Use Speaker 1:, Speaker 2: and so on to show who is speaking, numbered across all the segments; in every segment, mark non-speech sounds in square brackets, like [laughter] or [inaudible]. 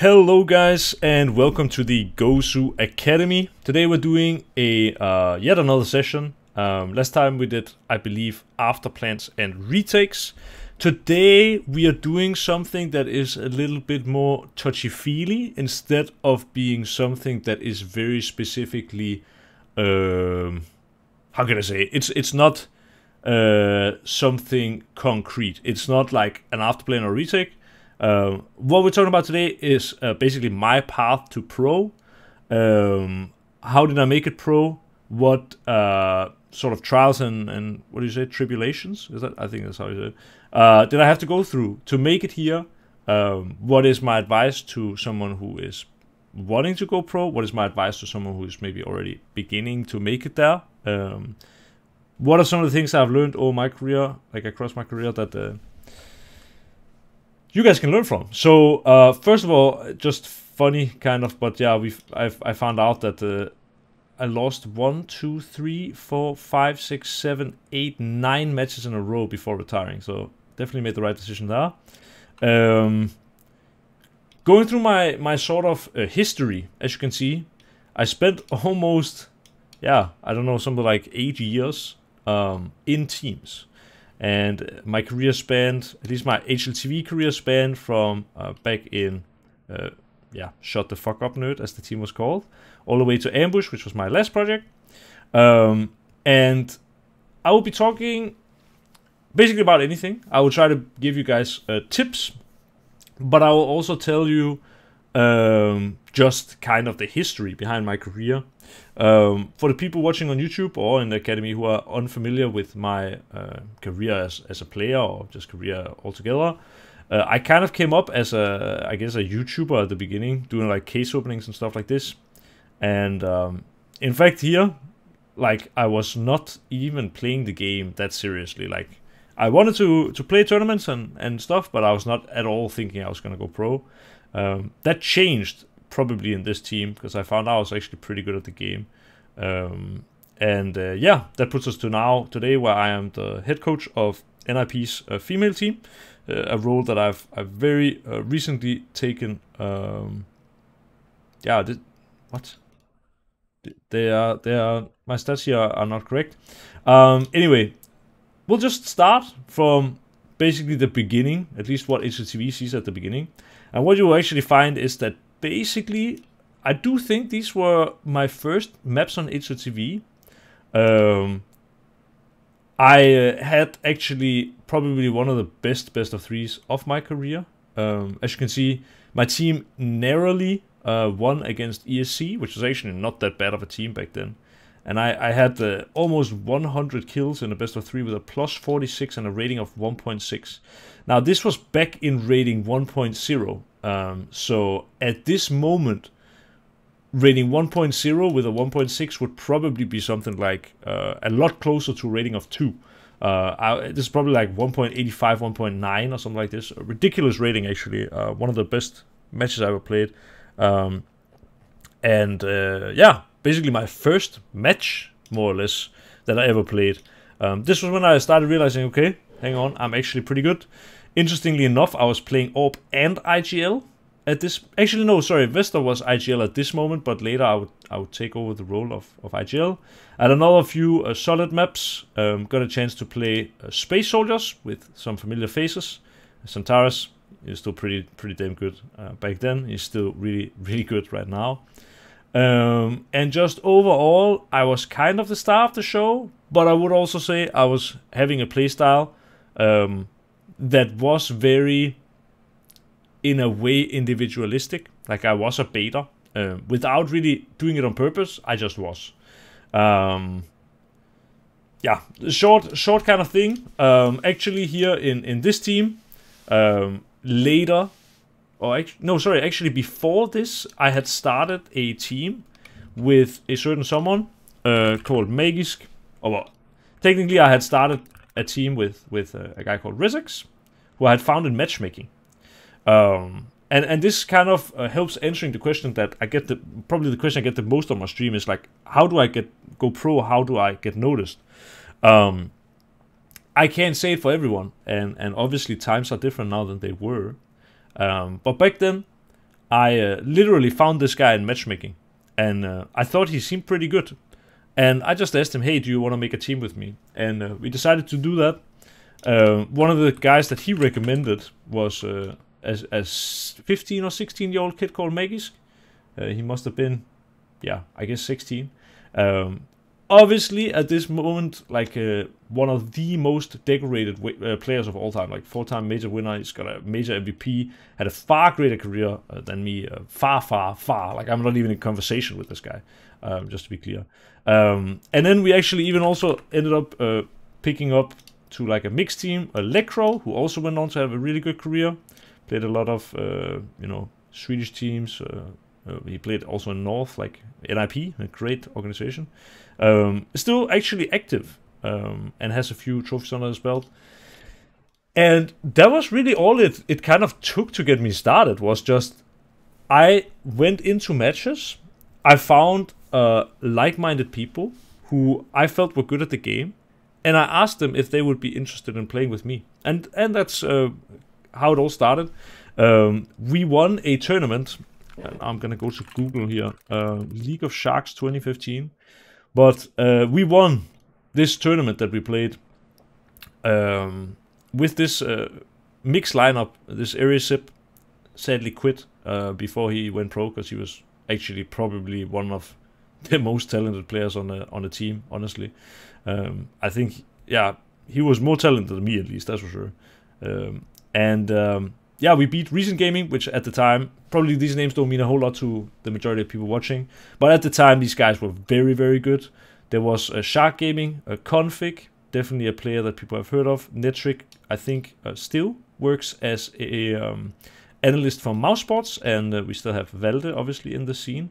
Speaker 1: Hello guys and welcome to the Gosu Academy. Today we're doing a uh, yet another session. Um, last time we did, I believe, after plans and retakes. Today we are doing something that is a little bit more touchy-feely instead of being something that is very specifically, um, how can I say, it? it's it's not uh, something concrete. It's not like an after plan or retake. Um, what we're talking about today is uh, basically my path to pro. Um, how did I make it pro? What uh, sort of trials and, and what do you say tribulations? Is that I think that's how you say it. Uh, did I have to go through to make it here? Um, what is my advice to someone who is wanting to go pro? What is my advice to someone who is maybe already beginning to make it there? Um, what are some of the things I've learned over my career, like across my career, that uh, you guys can learn from. So uh, first of all, just funny kind of, but yeah, we I found out that uh, I lost one, two, three, four, five, six, seven, eight, nine matches in a row before retiring. So definitely made the right decision there. Um, going through my my sort of uh, history, as you can see, I spent [laughs] almost yeah I don't know something like eight years um, in teams and my career spanned, at least my HLTV career spanned from uh, back in, uh, yeah, Shut the Fuck Up Nerd, as the team was called, all the way to Ambush, which was my last project. Um, and I will be talking basically about anything. I will try to give you guys uh, tips, but I will also tell you um, just kind of the history behind my career. Um, for the people watching on YouTube or in the academy who are unfamiliar with my uh, career as, as a player or just career altogether, uh, I kind of came up as a, I guess, a YouTuber at the beginning, doing like case openings and stuff like this. And um, in fact, here, like I was not even playing the game that seriously. Like I wanted to to play tournaments and and stuff, but I was not at all thinking I was gonna go pro. Um, that changed probably in this team because I found out I was actually pretty good at the game. Um, and uh, yeah, that puts us to now today where I am the head coach of NIP's uh, female team, uh, a role that I've I've very uh, recently taken. Um, yeah, this, what? They are they are my stats here are not correct. Um, anyway, we'll just start from basically the beginning, at least what HLTV sees at the beginning. And what you will actually find is that basically, I do think these were my first maps on HLTV. Um, I uh, had actually probably one of the best best of threes of my career. Um, as you can see, my team narrowly uh, won against ESC, which was actually not that bad of a team back then. And I, I had uh, almost 100 kills in a best of three with a plus 46 and a rating of 1.6. Now, this was back in rating 1.0. Um, so at this moment, rating 1.0 with a 1.6 would probably be something like uh, a lot closer to a rating of 2. Uh, I, this is probably like 1.85, 1.9 or something like this. A ridiculous rating, actually. Uh, one of the best matches I ever played. Um, and uh, yeah, basically my first match, more or less, that I ever played. Um, this was when I started realizing, okay, hang on, I'm actually pretty good. Interestingly enough, I was playing AWP and IGL at this. Actually, no, sorry, Vesta was IGL at this moment, but later I would I would take over the role of, of IGL. And another few uh, solid maps. Um, got a chance to play uh, Space Soldiers with some familiar faces. Santaris is still pretty pretty damn good uh, back then. He's still really really good right now. Um, and just overall, I was kind of the star of the show, but I would also say I was having a playstyle um, that was very, in a way, individualistic. Like I was a beta uh, without really doing it on purpose. I just was. Um, yeah, short, short kind of thing. Um, actually, here in in this team, um, later or no, sorry, actually before this, I had started a team with a certain someone uh, called Magisk. Or well, technically, I had started a team with with uh, a guy called Rizix, who I had found in matchmaking. Um, and and this kind of uh, helps answering the question that I get the probably the question I get the most on my stream is like, how do I get go pro? How do I get noticed? Um, I can't say it for everyone, and and obviously times are different now than they were. Um, but back then, I uh, literally found this guy in matchmaking, and uh, I thought he seemed pretty good. And I just asked him, "Hey, do you want to make a team with me?" And uh, we decided to do that. Uh, one of the guys that he recommended was uh, as as 15 or 16 year old kid called Magisk. Uh, he must have been, yeah, I guess 16. Um, obviously, at this moment, like uh, one of the most decorated uh, players of all time, like four-time major winner. He's got a major MVP. Had a far greater career uh, than me. Far, far, far. Like I'm not even in conversation with this guy. Um, just to be clear. Um, and then we actually even also ended up picking up to like a mixed team, a Lekro, who also went on to have a really good career. Played a lot of uh, you know Swedish teams. he played also in North, like NIP, a great organization. Um, still actually active um, and has a few trophies under his belt. And that was really all it, it kind of took to get me started was just I went into matches. I found uh, like-minded people who I felt were good at the game, and I asked them if they would be interested in playing with me. And and that's uh, how it all started. Um, we won a tournament. I'm gonna go to Google here. Uh, League of Sharks 2015. But uh, we won this tournament that we played um, with this uh, mixed lineup. This Aries sadly quit uh, before he went pro because he was actually probably one of [laughs] the most talented players on the on the team. Honestly, um, I think yeah he was more talented than me at least. That's for sure. Um, and um, yeah, we beat Reason Gaming, which at the time, probably these names don't mean a whole lot to the majority of people watching, but at the time, these guys were very, very good. There was a Shark Gaming, a k0nfig, definitely a player that people have heard of. Netric, I think, uh, still works as a um, analyst for Mousesports, and uh, we still have Valde, obviously, in the scene.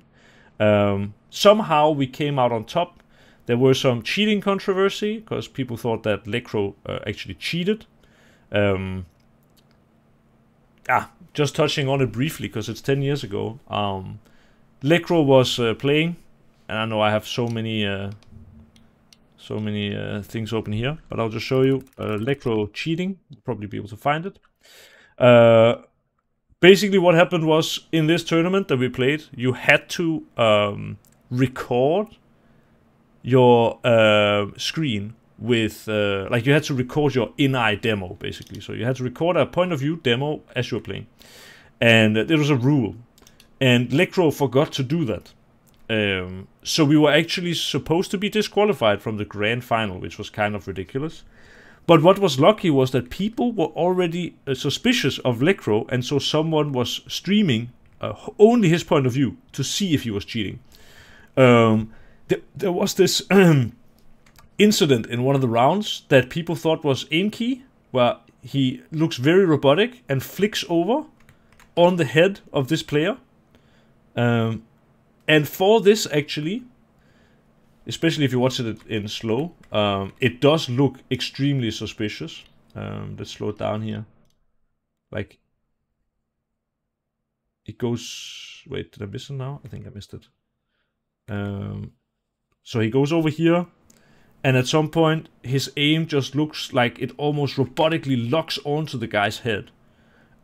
Speaker 1: Um, somehow we came out on top. There were some cheating controversy because people thought that Lekro uh, actually cheated. Um, ah, just touching on it briefly because it's 10 years ago. Um, Lekro was uh, playing, and I know I have so many uh, so many uh, things open here, but I'll just show you uh, Lekro cheating. You'll probably be able to find it. Uh, basically, what happened was in this tournament that we played, you had to um, record your uh, screen with uh, like you had to record your in-eye demo basically. So you had to record a point of view demo as you were playing, and uh, there was a rule, and Lekro forgot to do that. Um, so we were actually supposed to be disqualified from the grand final, which was kind of ridiculous. But what was lucky was that people were already uh, suspicious of Lekro, and so someone was streaming uh, only his point of view to see if he was cheating. Um, th- there was this [clears throat] incident in one of the rounds that people thought was aim key, where he looks very robotic and flicks over on the head of this player. Um, and for this, actually, especially if you watch it in slow, um, it does look extremely suspicious. Um, let's slow it down here. Like, it goes. Wait, did I miss it now? I think I missed it. Um, so he goes over here and at some point his aim just looks like it almost robotically locks onto the guy's head.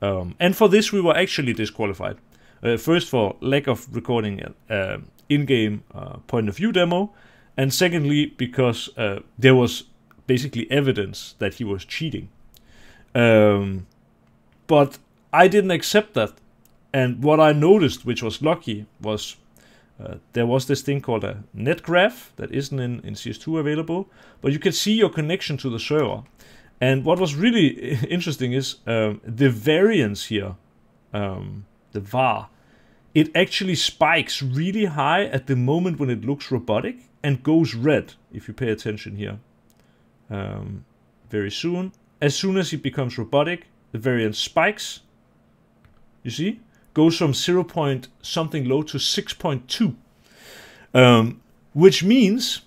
Speaker 1: Um, and for this we were actually disqualified. Uh, first for lack of recording an uh, in-game uh, point of view demo, and secondly because uh, there was basically evidence that he was cheating. Um, but I didn't accept that, and what I noticed, which was lucky, was uh, there was this thing called a net graph that isn't in, in CS2 available, but you can see your connection to the server. And what was really [laughs] interesting is um, the variance here, um, the var, it actually spikes really high at the moment when it looks robotic and goes red, if you pay attention here. Um, very soon. As soon as it becomes robotic, the variance spikes. You see? Goes from 0 point something low to 6.2. Um, which means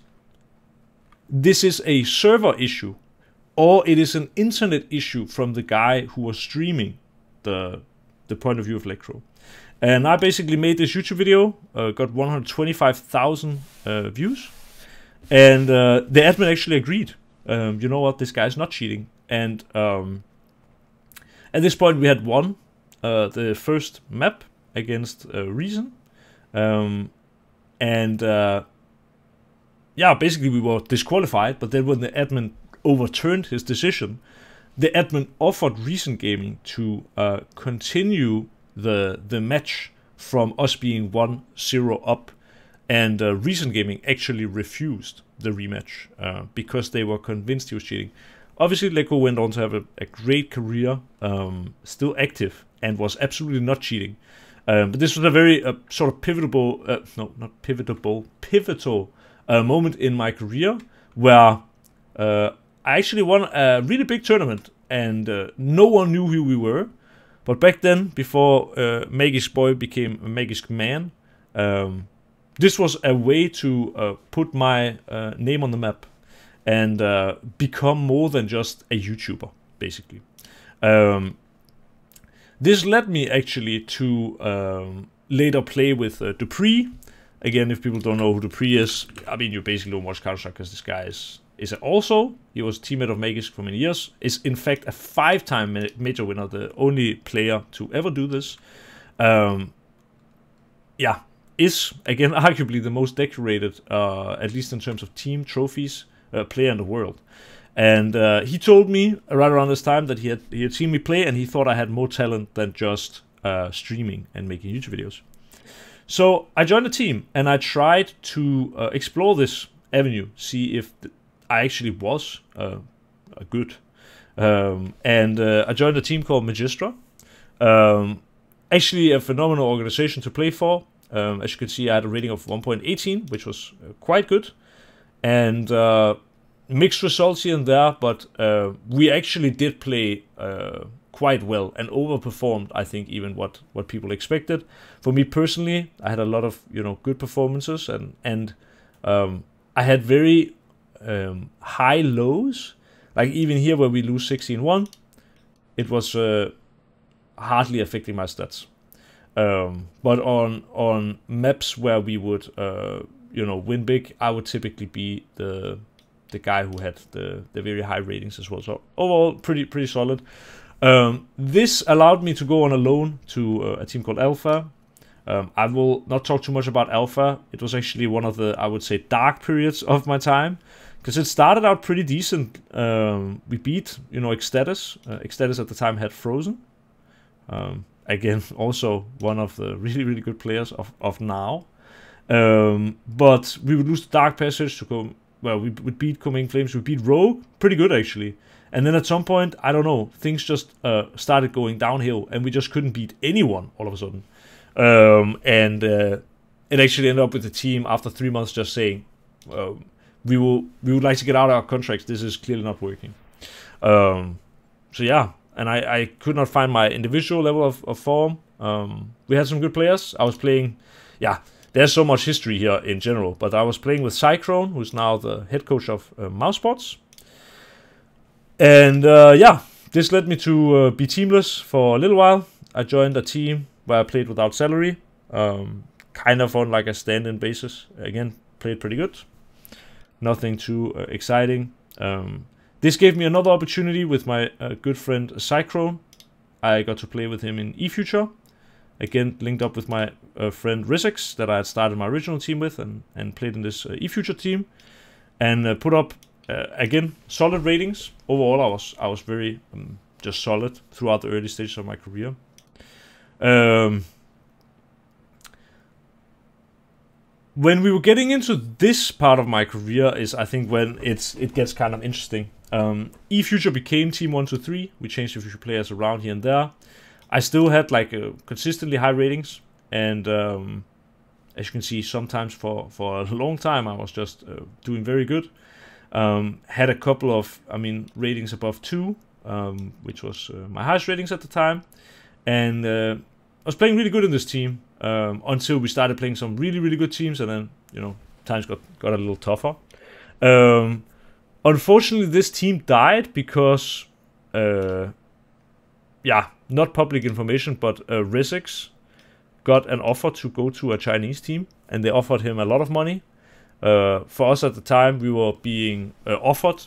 Speaker 1: this is a server issue or it is an internet issue from the guy who was streaming the the point of view of Lekro. And I basically made this YouTube video, uh, got 125,000 uh, views, and uh, the admin actually agreed. Um, you know what, this guy's not cheating. And um, at this point, we had won uh, the first map, against uh, Reason. Um, and uh, yeah, basically we were disqualified. But then when the admin overturned his decision, the admin offered Reason Gaming to uh, continue the the match from us being 1-0 up, and uh, Reason Gaming actually refused the rematch uh, because they were convinced he was cheating. Obviously, Lekro went on to have a, a great career, um, still active, and was absolutely not cheating. Um, but this was a very uh, sort of pivotal, uh, no, not pivotal, pivotal uh, moment in my career where uh, I actually won a really big tournament, and uh, no one knew who we were. But back then, before uh, Magisk Boy became Magisk Man, um, this was a way to put my name on the map and become more than just a YouTuber, basically. Um, this led me actually to um, later play with uh, dupreeh. Again, if people don't know who dupreeh is, I mean, you basically don't watch Counter Strike because this guy is is also he was teammate of Magisk for many years. Is in fact a five-time major winner, the only player to ever do this. Um, yeah, is again [laughs] arguably the most decorated, uh, at least in terms of team trophies, uh, player in the world. And uh, he told me right around this time that he had he had seen me play and he thought I had more talent than just uh, streaming and making YouTube videos. So I joined the team and I tried to uh, explore this avenue, see if I actually was uh, good. Um, and I joined a team called Magistra. Um, actually, a phenomenal organization to play for. Um, as you can see, I had a rating of 1.18, which was uh, quite good. And uh, mixed results here and there, but uh, we actually did play uh, quite well and overperformed, I think, even what, what people expected. For me personally, I had a lot of you know good performances and and um, I had very um, high lows. Like even here where we lose 16-1, it was uh, hardly affecting my stats. Um, but on on maps where we would uh, you know win big, I would typically be the the guy who had the the very high ratings as well. So overall, pretty pretty solid. Um, this allowed me to go on a loan to uh, a team called Alpha. Um, I will not talk too much about Alpha. It was actually one of the I would say dark periods of my time because it started out pretty decent. Um, we beat you know Ecstatus. Uh, Ecstatus at the time had Frozen. Um, again, [laughs] also one of the really, really good players of, of now. Um, but we would lose the Dark Passage to go. Well, we would beat Coming Flames. We beat Rogue pretty good actually. And then at some point, I don't know, things just uh, started going downhill, and we just couldn't beat anyone all of a sudden. Um, and uh, it actually ended up with the team after three months just saying, um, "We will, we would like to get out of our contracts. This is clearly not working." Um, so yeah, and I, I could not find my individual level of, of form. Um, we had some good players. I was playing, yeah, there's so much history here in general, but I was playing with sycrone, who's now the head coach of uh, Mousesports. And uh, yeah, this led me to uh, be teamless for a little while. I joined a team where I played without salary, um, kind of on like a stand-in basis. Again, played pretty good. Nothing too uh, exciting. Um, this gave me another opportunity with my uh, good friend sycrone. I got to play with him in eFuture. Again, linked up with my uh, friend Rizix that I had started my original team with and, and played in this uh, eFuture team. And uh, put up, uh, again, solid ratings. Overall, I was, I was very um, just solid throughout the early stages of my career. Um, when we were getting into this part of my career is I think when it's it gets kind of interesting. Um, eFuture became Team 123. We changed the future players around here and there. I still had like a consistently high ratings, and um, as you can see, sometimes for, for a [laughs] long time I was just uh, doing very good. Um, had a couple of, I mean, ratings above two, um, which was uh, my highest ratings at the time, and uh, I was playing really good in this team um, until we started playing some really really good teams, and then you know times got got a little tougher. Um, Unfortunately, this team died because, uh, yeah, not public information, but uh, Rizix got an offer to go to a Chinese team, and they offered him a lot of money. Uh, for us at the time, we were being uh, offered,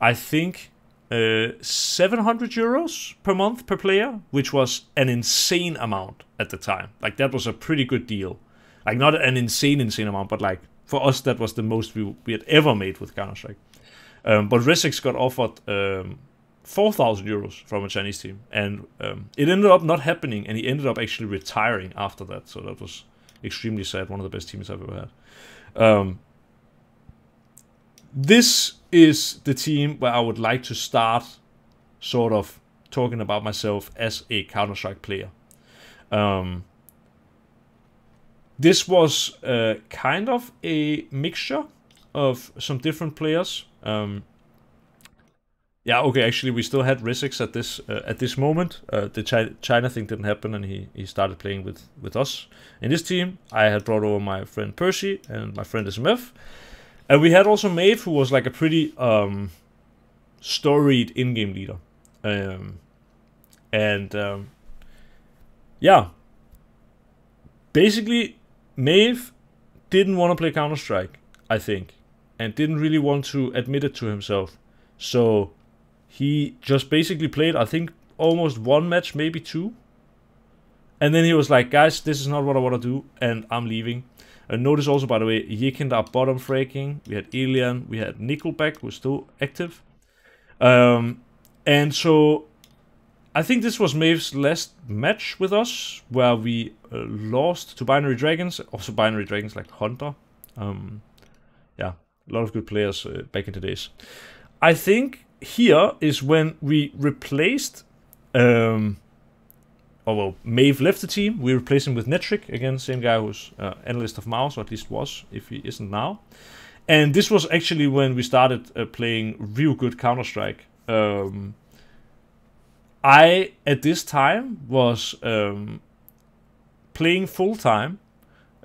Speaker 1: I think, uh, 700 euros per month per player, which was an insane amount at the time. Like that was a pretty good deal. Like not an insane, insane amount, but like for us that was the most we, we had ever made with Counter Strike. Um, but Rizix got offered um, 4,000 euros from a Chinese team, and um, it ended up not happening, and he ended up actually retiring after that. So that was extremely sad. One of the best teams I've ever had. Um, this is the team where I would like to start, sort of talking about myself as a Counter Strike player. Um, this was uh, kind of a mixture of some different players. Um, yeah, okay. Actually, we still had Rizix at this uh, at this moment. Uh, the China, China thing didn't happen, and he, he started playing with with us in this team. I had brought over my friend Percy and my friend SMF, and we had also Maeve, who was like a pretty um, storied in-game leader, um, and um, yeah, basically Maeve didn't want to play Counter Strike, I think, and didn't really want to admit it to himself. So he just basically played, I think, almost one match, maybe two. And then he was like, guys, this is not what I want to do, and I'm leaving. And notice also, by the way, Yikind are bottom fraking. We had Alien, we had Nickelback, who's still active. Um, and so I think this was Maeve's last match with us, where we uh, lost to Binary Dragons. Also, Binary Dragons like Hunter. Um, yeah, a lot of good players uh, back in the days. I think here is when we replaced. Um, oh well, Maeve left the team. We replaced him with Netric again, same guy who's uh, analyst of Mouse, or at least was, if he isn't now. And this was actually when we started uh, playing real good Counter Strike. Um, I at this time was um, playing full time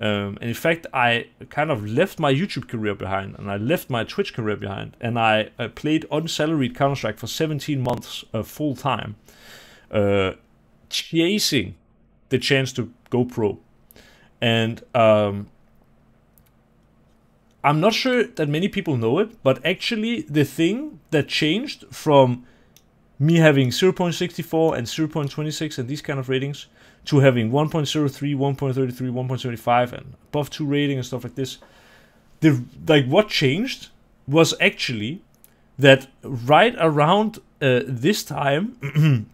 Speaker 1: um, and in fact, I kind of left my YouTube career behind, and I left my Twitch career behind, and I uh, played unsalaried Counter Strike for 17 months uh, full time, uh, chasing the chance to go pro. And um, I'm not sure that many people know it, but actually, the thing that changed from me having 0.64 and 0.26 and these kind of ratings to having 1.03, 1.33, 1.75, and above two rating and stuff like this. The like what changed was actually that right around uh, this time, [clears throat]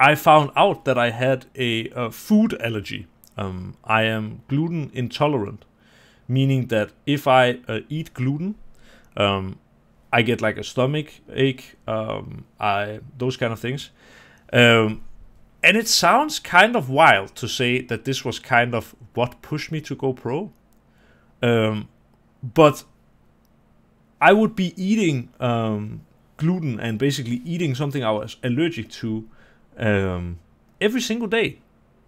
Speaker 1: I found out that I had a, a food allergy. Um, I am gluten intolerant, meaning that if I uh, eat gluten, um, I get like a stomach ache, um, I those kind of things. Um, and it sounds kind of wild to say that this was kind of what pushed me to go pro. Um, but I would be eating um, gluten and basically eating something I was allergic to um, every single day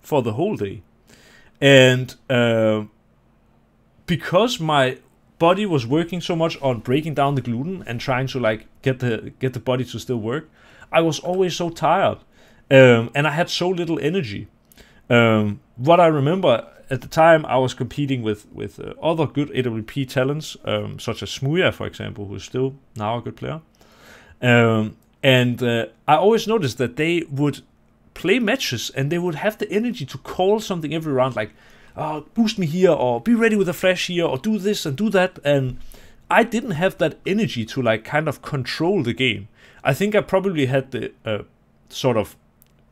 Speaker 1: for the whole day. And uh, because my body was working so much on breaking down the gluten and trying to like get the get the body to still work, I was always so tired um, and I had so little energy. Um, what I remember at the time, I was competing with with uh, other good AWP talents, um, such as Smooya, for example, who's still now a good player. Um, and uh, I always noticed that they would play matches and they would have the energy to call something every round, like oh, boost me here, or be ready with a flash here, or do this and do that. And I didn't have that energy to like kind of control the game. I think I probably had the uh, sort of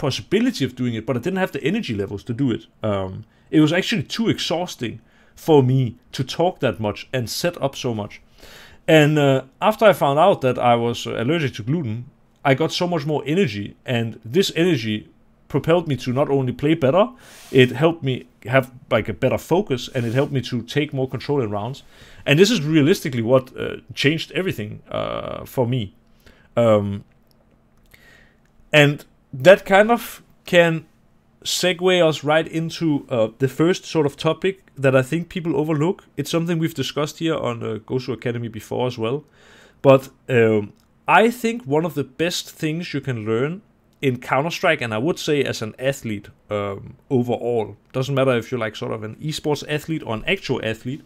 Speaker 1: possibility of doing it, but I didn't have the energy levels to do it. Um, it was actually too exhausting for me to talk that much and set up so much. And uh, after I found out that I was allergic to gluten, I got so much more energy, and this energy propelled me to not only play better, it helped me have like a better focus, and it helped me to take more control in rounds. And this is realistically what uh, changed everything uh, for me. Um, and that kind of can segue us right into uh, the first sort of topic that I think people overlook. It's something we've discussed here on uh, Gosu Academy before as well. But um, I think one of the best things you can learn in Counter Strike, and I would say as an athlete um, overall, doesn't matter if you're like sort of an esports athlete or an actual athlete,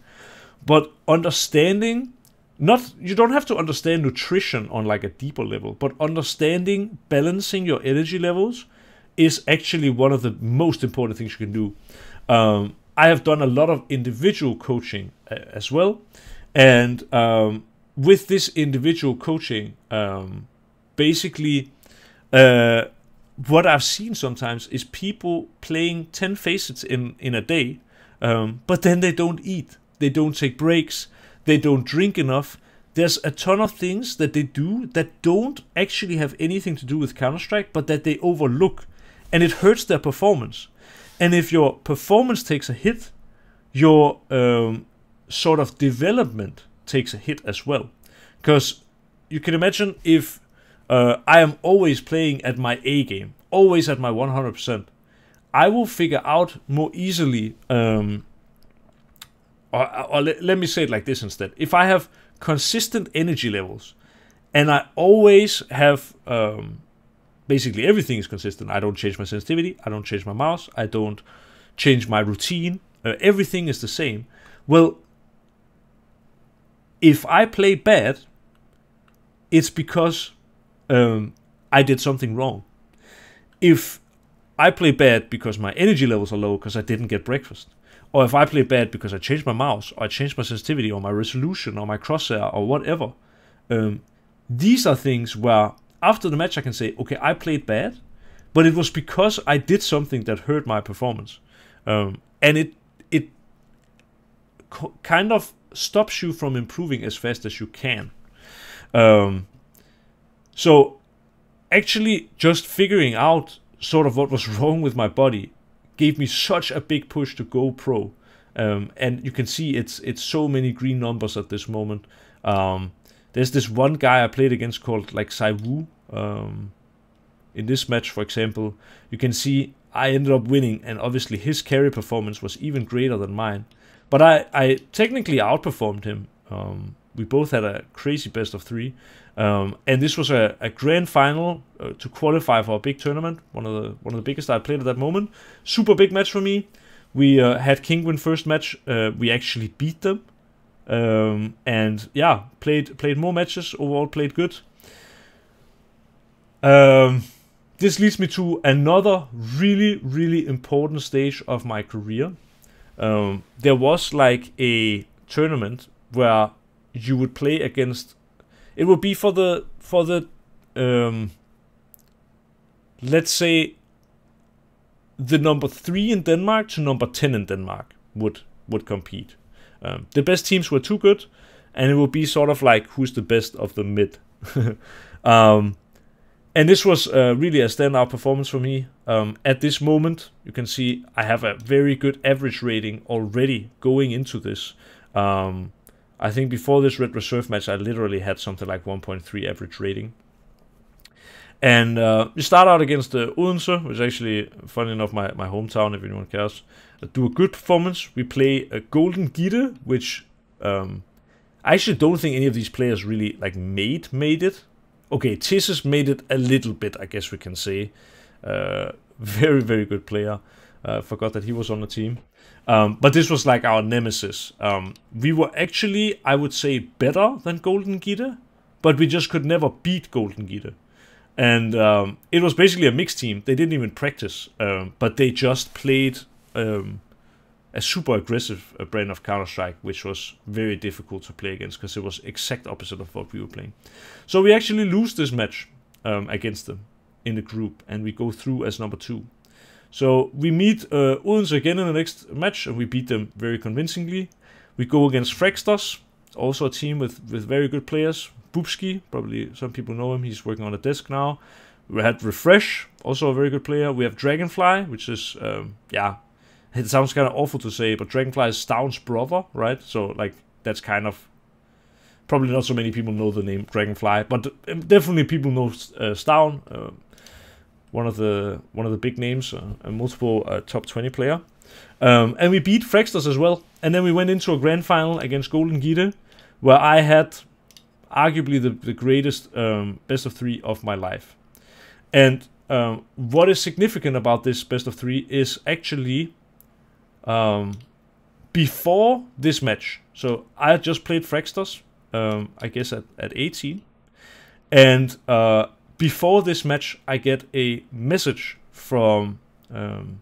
Speaker 1: but understanding not you don't have to understand nutrition on like a deeper level but understanding balancing your energy levels is actually one of the most important things you can do. Um, I have done a lot of individual coaching uh, as well, and um, with this individual coaching, um, basically, uh, what I've seen sometimes is people playing ten FACEITs in in a day, um, but then they don't eat, they don't take breaks, they don't drink enough. There's a ton of things that they do that don't actually have anything to do with Counter Strike, but that they overlook, and it hurts their performance. And if your performance takes a hit, your um, sort of development takes a hit as well. Because you can imagine if uh, I am always playing at my A game, always at my 100%, I will figure out more easily, um, or, or let, let me say it like this instead. If I have consistent energy levels and I always have um, basically everything is consistent. I don't change my sensitivity, I don't change my mouse, I don't change my routine. Uh, everything is the same. Well, if I play bad, it's because um, I did something wrong. If I play bad because my energy levels are low because I didn't get breakfast, or if I play bad because I changed my mouse, or I changed my sensitivity, or my resolution, or my crosshair, or whatever, um, these are things where after the match I can say, okay, I played bad, but it was because I did something that hurt my performance, um, and it it kind of stops you from improving as fast as you can. Um, so actually, just figuring out sort of what was [laughs] wrong with my body gave me such a big push to go pro. Um, and you can see it's it's so many green numbers at this moment. Um, there's this one guy I played against called like Sai Wu, um, in this match, for example, you can see I ended up winning, and obviously his carry performance was even greater than mine. But I, I technically outperformed him. Um, we both had a crazy best of three, um, and this was a, a grand final uh, to qualify for a big tournament, one of the one of the biggest I played at that moment. Super big match for me. We uh, had Kinguin first match. Uh, we actually beat them, um, and yeah, played played more matches. Overall, played good. Um, this leads me to another really, really important stage of my career. Um, there was like a tournament where you would play against. It would be for the for the um, let's say the number three in Denmark to number ten in Denmark would would compete. Um, the best teams were too good, and it would be sort of like who's the best of the mid. [laughs] um, and this was uh, really a standout performance for me. Um, at this moment, you can see I have a very good average rating already going into this. Um, I think before this Red Reserve match, I literally had something like 1.3 average rating. And uh, we start out against uh, Odense, which is actually, funny enough, my, my hometown, if anyone cares. Uh, do a good performance. We play a Golden Gitte, which um, I actually don't think any of these players really like made made it okay, TiSes made it a little bit, I guess we can say. Uh, [laughs] very, very good player. Uh, forgot that he was on the team. Um, but this was like our nemesis. Um, we were actually, I would say, better than Golden Gitte, but we just could never beat Golden Gitte. And um, it was basically a mixed team. They didn't even practice, um, but they just played um, a super aggressive uh, brand of Counter Strike, which was very difficult to play against because it was exact opposite of what we were playing. So we actually lose this match um, against them in the group, and we go through as number two. So we meet uh, again in the next match, and we beat them very convincingly. We go against Frexters, also a team with, with very good players. Bubzkji, probably some people know him, he's working on a desk now. We had Refresh, also a very good player. We have Dragonfly, which is, um, yeah, it sounds kind of awful to say, but Dragonfly is Stavn's brother, right? So like that's kind of probably not so many people know the name Dragonfly, but um, definitely people know uh, Stavn, uh, one of the one of the big names, uh, a multiple uh, top 20 player. Um, and we beat Frexters as well, and then we went into a grand final against Golden Gitte, where I had arguably the, the greatest um, best of three of my life. And um, what is significant about this best of three is actually um, before this match, so I just played Frexters, um, I guess at, at 18. And uh, before this match, I get a message from um,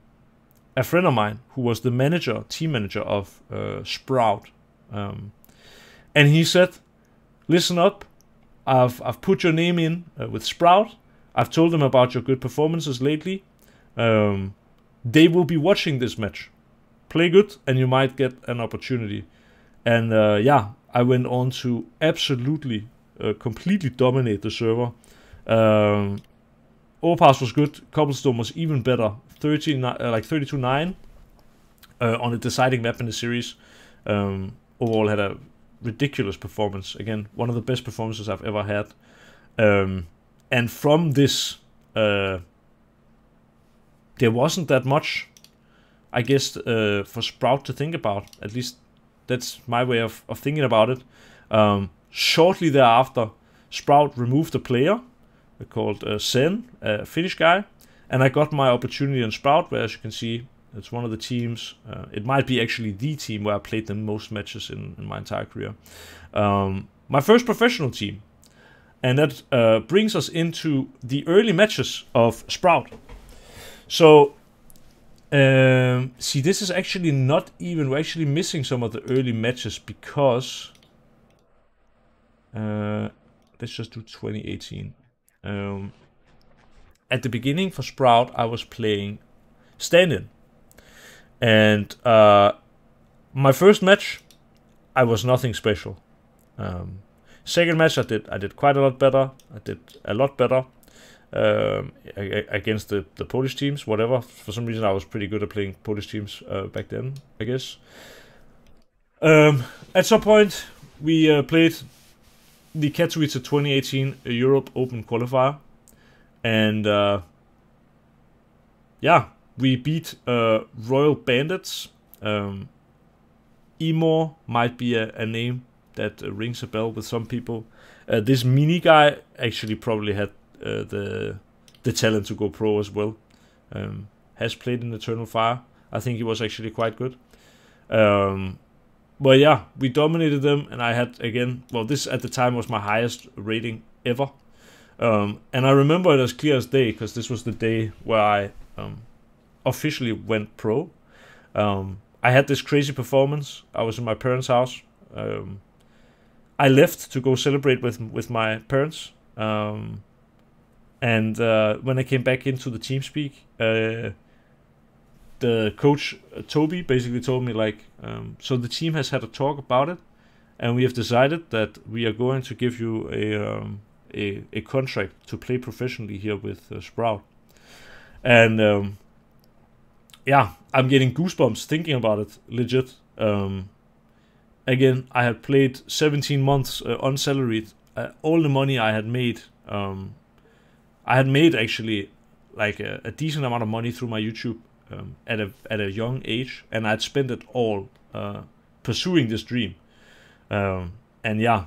Speaker 1: a friend of mine who was the manager, team manager of uh, Sprout, um, and he said, "Listen up, I've I've put your name in uh, with Sprout. I've told them about your good performances lately. Um, they will be watching this match. Play good, and you might get an opportunity." And uh, yeah, I went on to absolutely, uh, completely dominate the server. Um, Overpass was good. Cobblestone was even better. 13, uh, like 32-9 uh, on the deciding map in the series. Um, overall had a ridiculous performance. Again, one of the best performances I've ever had. Um, and from this, uh, there wasn't that much, I guess, uh, for Sprout to think about. At least that's my way of, of thinking about it. Um, shortly thereafter, Sprout removed the player called uh, zehN, a Finnish guy, and I got my opportunity on Sprout, where as you can see, it's one of the teams. Uh, it might be actually the team where I played the most matches in, in my entire career. Um, my first professional team, and that uh, brings us into the early matches of Sprout. So, um, see, this is actually not even. We're actually missing some of the early matches because. Uh, let's just do 2018. Um, at the beginning for Sprout, I was playing stand-in, and uh, my first match, I was nothing special. Um, second match, I did I did quite a lot better. I did a lot better um, against the, the Polish teams. Whatever. For some reason, I was pretty good at playing Polish teams uh, back then. I guess. Um, at some point, we uh, played the Katowice 2018 Europe Open qualifier, and uh, yeah, we beat uh, Royal Bandits. Um, Emor might be a, a name that uh, rings a bell with some people. Uh, this mini guy actually probably had uh, the the talent to go pro as well. Um, has played in Eternal Fire. I think he was actually quite good. Um, but yeah, we dominated them, and I had again. Well, this at the time was my highest rating ever, um, and I remember it as clear as day because this was the day where I um, officially went pro. Um, I had this crazy performance. I was in my parents' house. Um, I left to go celebrate with with my parents. Um, and uh, when I came back into the team speak, uh, the coach uh, Toby basically told me like, um, so the team has had a talk about it, and we have decided that we are going to give you a um, a, a contract to play professionally here with uh, Sprout, and um, yeah, I'm getting goosebumps thinking about it. Legit. Um, again, I had played 17 months uh, unsalaried. Uh, all the money I had made, um, I had made actually like a, a decent amount of money through my YouTube um, at a at a young age, and I'd spent it all uh, pursuing this dream. Um, and yeah,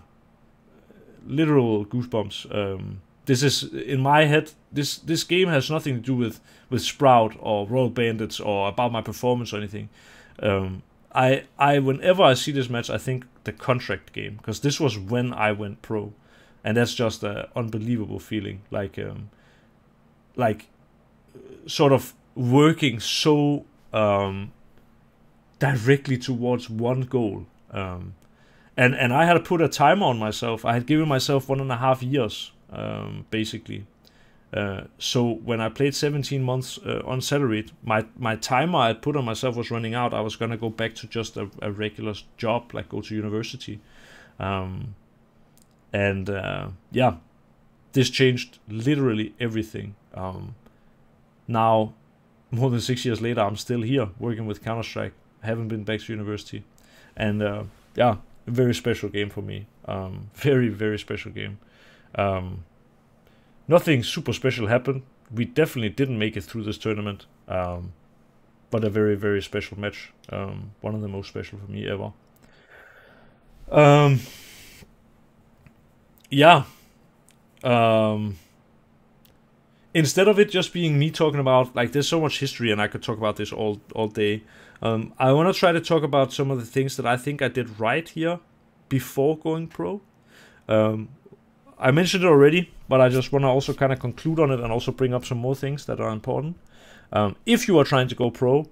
Speaker 1: literal goosebumps. Um, this is in my head. This this game has nothing to do with with Sprout or Royal Bandits or about my performance or anything. Um, I I whenever I see this match, I think the contract game because this was when I went pro, and that's just an unbelievable feeling. Like um, like sort of working so um, directly towards one goal. Um, and and I had put a timer on myself. I had given myself one and a half years, um, basically. Uh, so when I played 17 months uh, on salary, my my timer I put on myself was running out. I was gonna go back to just a, a regular job, like go to university. Um, and uh, yeah, this changed literally everything. Um, now more than six years later, I'm still here working with Counter Strike. I haven't been back to university, and uh, yeah, a very special game for me. Um, [laughs] very very special game. Um, nothing super special happened. We definitely didn't make it through this tournament, um, but a very very special match. Um, one of the most special for me ever. Um, yeah. Um, instead of it just being me talking about like there's so much history and I could talk about this all all day. Um, I want to try to talk about some of the things that I think I did right here before going pro. Um, I mentioned it already, but I just want to also kind of conclude on it and also bring up some more things that are important. Um, if you are trying to go pro,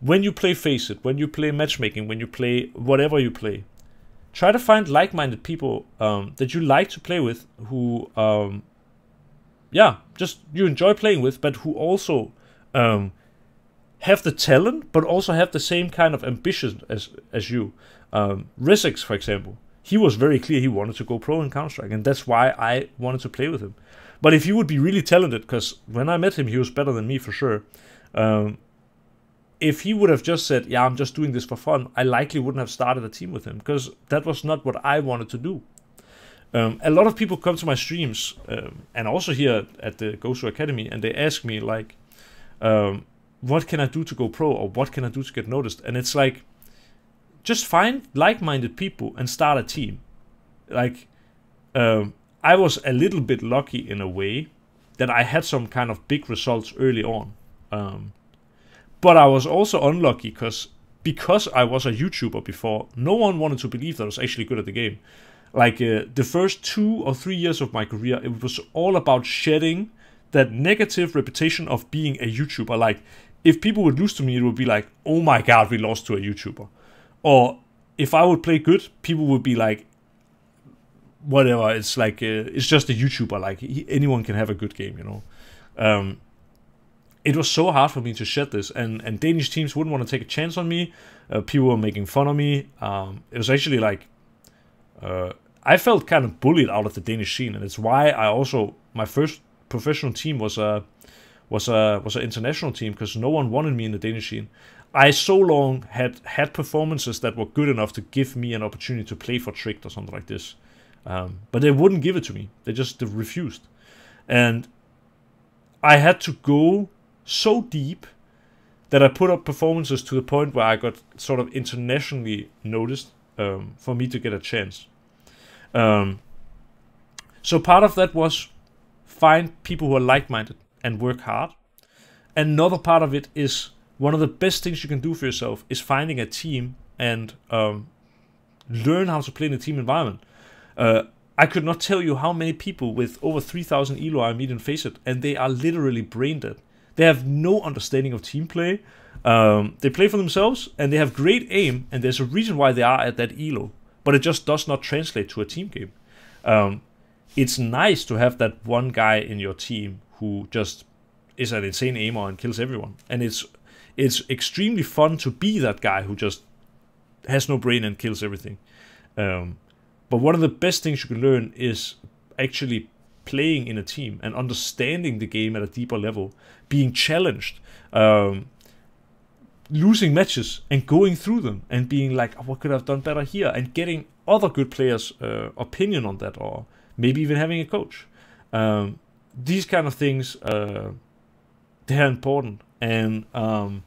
Speaker 1: when you play FACEIT, when you play matchmaking, when you play whatever you play, try to find like-minded people um, that you like to play with, who, um, yeah, just you enjoy playing with, but who also um, have the talent, but also have the same kind of ambition as as you. Um, for example, he was very clear he wanted to go pro in Counter Strike, and that's why I wanted to play with him. But if he would be really talented, because when I met him, he was better than me for sure. Um, if he would have just said, "Yeah, I'm just doing this for fun," I likely wouldn't have started a team with him because that was not what I wanted to do. Um, a lot of people come to my streams um, and also here at the Gosu Academy, and they ask me like, um, "What can I do to go pro?" or "What can I do to get noticed?" And it's like, just find like-minded people and start a team. Like, um, I was a little bit lucky in a way that I had some kind of big results early on. Um, but I was also unlucky because because I was a YouTuber before, no one wanted to believe that I was actually good at the game. Like uh, the first two or three years of my career, it was all about shedding that negative reputation of being a YouTuber. Like if people would lose to me, it would be like, "Oh my god, we lost to a YouTuber," or if I would play good, people would be like, "Whatever." It's like uh, it's just a YouTuber. Like he, anyone can have a good game, you know. Um, it was so hard for me to shed this, and and Danish teams wouldn't want to take a chance on me. Uh, people were making fun of me. Um, it was actually like uh, I felt kind of bullied out of the Danish scene, and it's why I also my first professional team was a was a was an international team because no one wanted me in the Danish scene. I so long had had performances that were good enough to give me an opportunity to play for Tricked or something like this, um, but they wouldn't give it to me. They just refused, and I had to go so deep that I put up performances to the point where I got sort of internationally noticed um, for me to get a chance. Um, so part of that was find people who are like-minded and work hard. Another part of it is one of the best things you can do for yourself is finding a team and um, learn how to play in a team environment. Uh, I could not tell you how many people with over 3,000 elo I meet in FACEIT, and they are literally brain dead. They have no understanding of team play. Um, they play for themselves and they have great aim, and there's a reason why they are at that elo, but it just does not translate to a team game. Um, it's nice to have that one guy in your team who just is an insane aimer and kills everyone, and it's it's extremely fun to be that guy who just has no brain and kills everything. Um, but one of the best things you can learn is actually playing in a team and understanding the game at a deeper level, being challenged, um, losing matches and going through them and being like, oh, what could I have done better here? And getting other good players' uh, opinion on that, or maybe even having a coach. Um, these kind of things, uh, they're important. And um,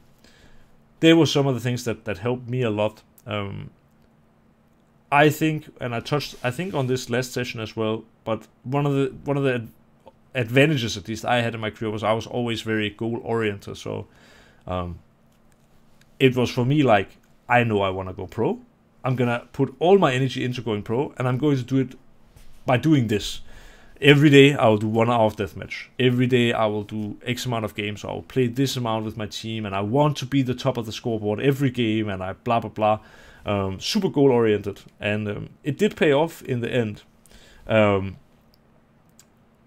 Speaker 1: they were some of the things that, that helped me a lot. Um, I think, and I touched, I think on this last session as well. But one of the one of the advantages, at least I had in my career, was I was always very goal oriented. So um, it was for me like I know I want to go pro. I'm gonna put all my energy into going pro, and I'm going to do it by doing this. Every day I will do one hour of deathmatch. Every day I will do X amount of games. I will play this amount with my team, and I want to be the top of the scoreboard every game, and I blah blah blah. Um, super goal oriented, and um, it did pay off in the end. Um,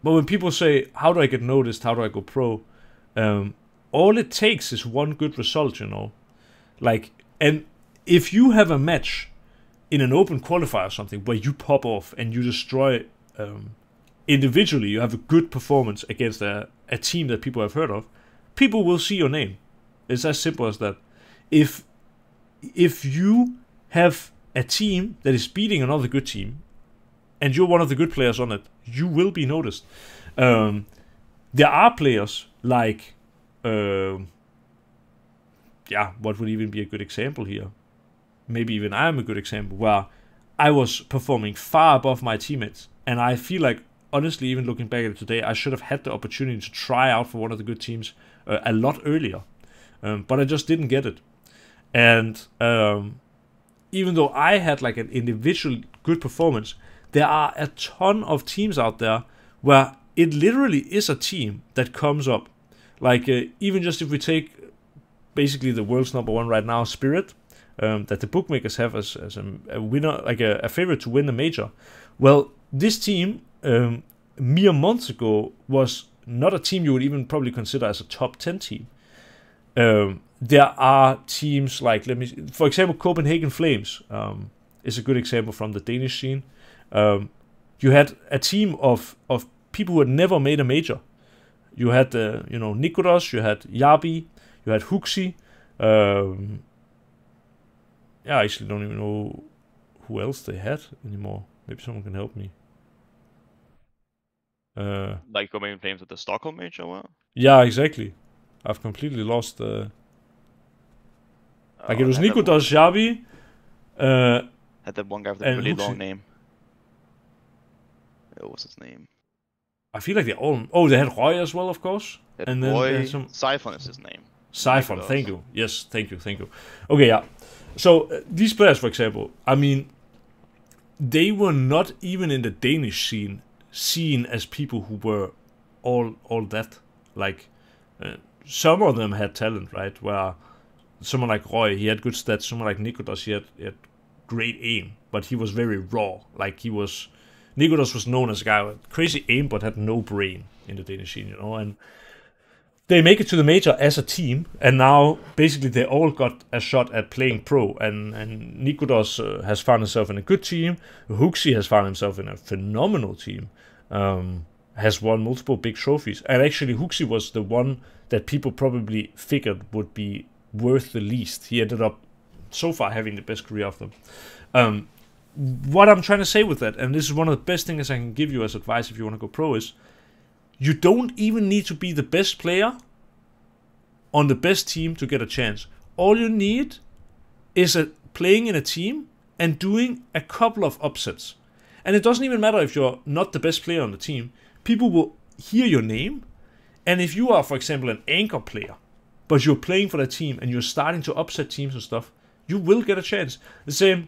Speaker 1: but when people say, "How do I get noticed? How do I go pro?" Um, all it takes is one good result, you know. Like, and if you have a match in an open qualifier or something where you pop off and you destroy um, individually, you have a good performance against a, a team that people have heard of, people will see your name. It's as simple as that. If if you have a team that is beating another good team, and you're one of the good players on it, you will be noticed. Um, there are players like, uh, yeah, what would even be a good example here? Maybe even I am a good example where I was performing far above my teammates, and I feel like honestly, even looking back at it today, I should have had the opportunity to try out for one of the good teams uh, a lot earlier, um, but I just didn't get it. And um, even though I had like an individual good performance, there are a ton of teams out there where it literally is a team that comes up. Like uh, even just if we take basically the world's number one right now, Spirit, um, that the bookmakers have as, as a, a winner, like a, a, favorite to win the major. Well, this team um, mere months ago was not a team you would even probably consider as a top 10 team. Um, there are teams like, let me, for example, Copenhagen Flames um, is a good example from the Danish scene. Um, you had a team of, of people who had never made a major. You had, uh, you know, Nicoodoz, you had jabbi, you had HooXi. Um, yeah, I actually don't even know who else they had anymore. Maybe someone can help me. Uh,
Speaker 2: like Copenhagen Flames at the Stockholm major, what?
Speaker 1: Yeah, exactly. I've completely lost. Uh, like it was Nico Dosjavi. Uh,
Speaker 2: had that one guy with a really long name. What was his name?
Speaker 1: I feel like they all. Oh, they had roeJ as well, of course.
Speaker 2: and then roeJ, some... Zyphon is his name.
Speaker 1: Zyphon, thank you. Yes, thank you, thank you. Okay, yeah. So uh, these players, for example, I mean, they were not even in the Danish scene seen as people who were all all that. Like uh, some of them had talent, right? Where someone like roeJ, he had good stats. Someone like Nicoodoz, he had, he had great aim, but he was very raw. Like he was, Nicoodoz was known as a guy with crazy aim, but had no brain in the Danish scene, you know. And they make it to the major as a team, and now basically they all got a shot at playing pro. And and Nicoodoz uh, has found himself in a good team. HooXi has found himself in a phenomenal team. Um, has won multiple big trophies, and actually HooXi was the one that people probably figured would be worth the least. He ended up so far having the best career of them. Um, what I'm trying to say with that, and this is one of the best things I can give you as advice if you want to go pro, is you don't even need to be the best player on the best team to get a chance. All you need is a, playing in a team and doing a couple of upsets. And it doesn't even matter if you're not the best player on the team. People will hear your name. And if you are, for example, an anchor player, but you're playing for that team and you're starting to upset teams and stuff, you will get a chance. The same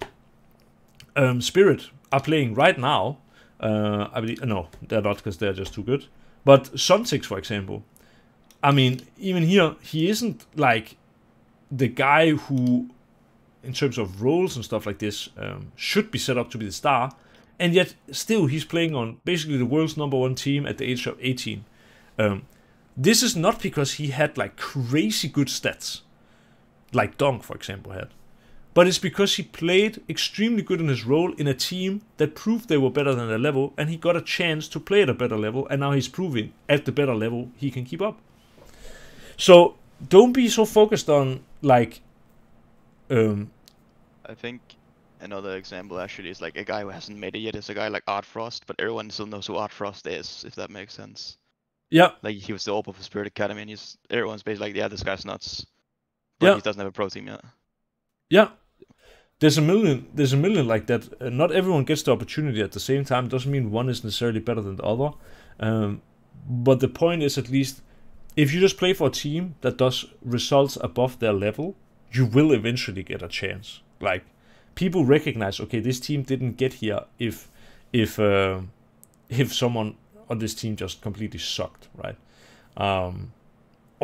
Speaker 1: um, Spirit are playing right now. Uh, I believe no, they're not because they're just too good. But zont1x, for example, I mean, even here, he isn't like the guy who, in terms of roles and stuff like this, um, should be set up to be the star. And yet, still, he's playing on basically the world's number one team at the age of 18. Um, this is not because he had like crazy good stats, like Donk, for example, had but it's because he played extremely good in his role in a team that proved they were better than their level, and he got a chance to play at a better level, and now he's proving at the better level he can keep up. So don't be so focused on like. Um,
Speaker 2: I think another example actually is like a guy who hasn't made it yet is a guy like Art Frost, but everyone still knows who Art Frost is, if that makes sense.
Speaker 1: Yeah.
Speaker 2: Like he was the op of Spirit Academy, and he's everyone's basically like, yeah, this guy's nuts. But yeah. he doesn't have a pro team yet.
Speaker 1: Yeah, there's a million there's a million like that. Uh, not everyone gets the opportunity at the same time. Doesn't mean one is necessarily better than the other. Um, but the point is at least if you just play for a team that does results above their level you will eventually get a chance. Like people recognize okay this team didn't get here if if uh, if someone on this team just completely sucked right? Um,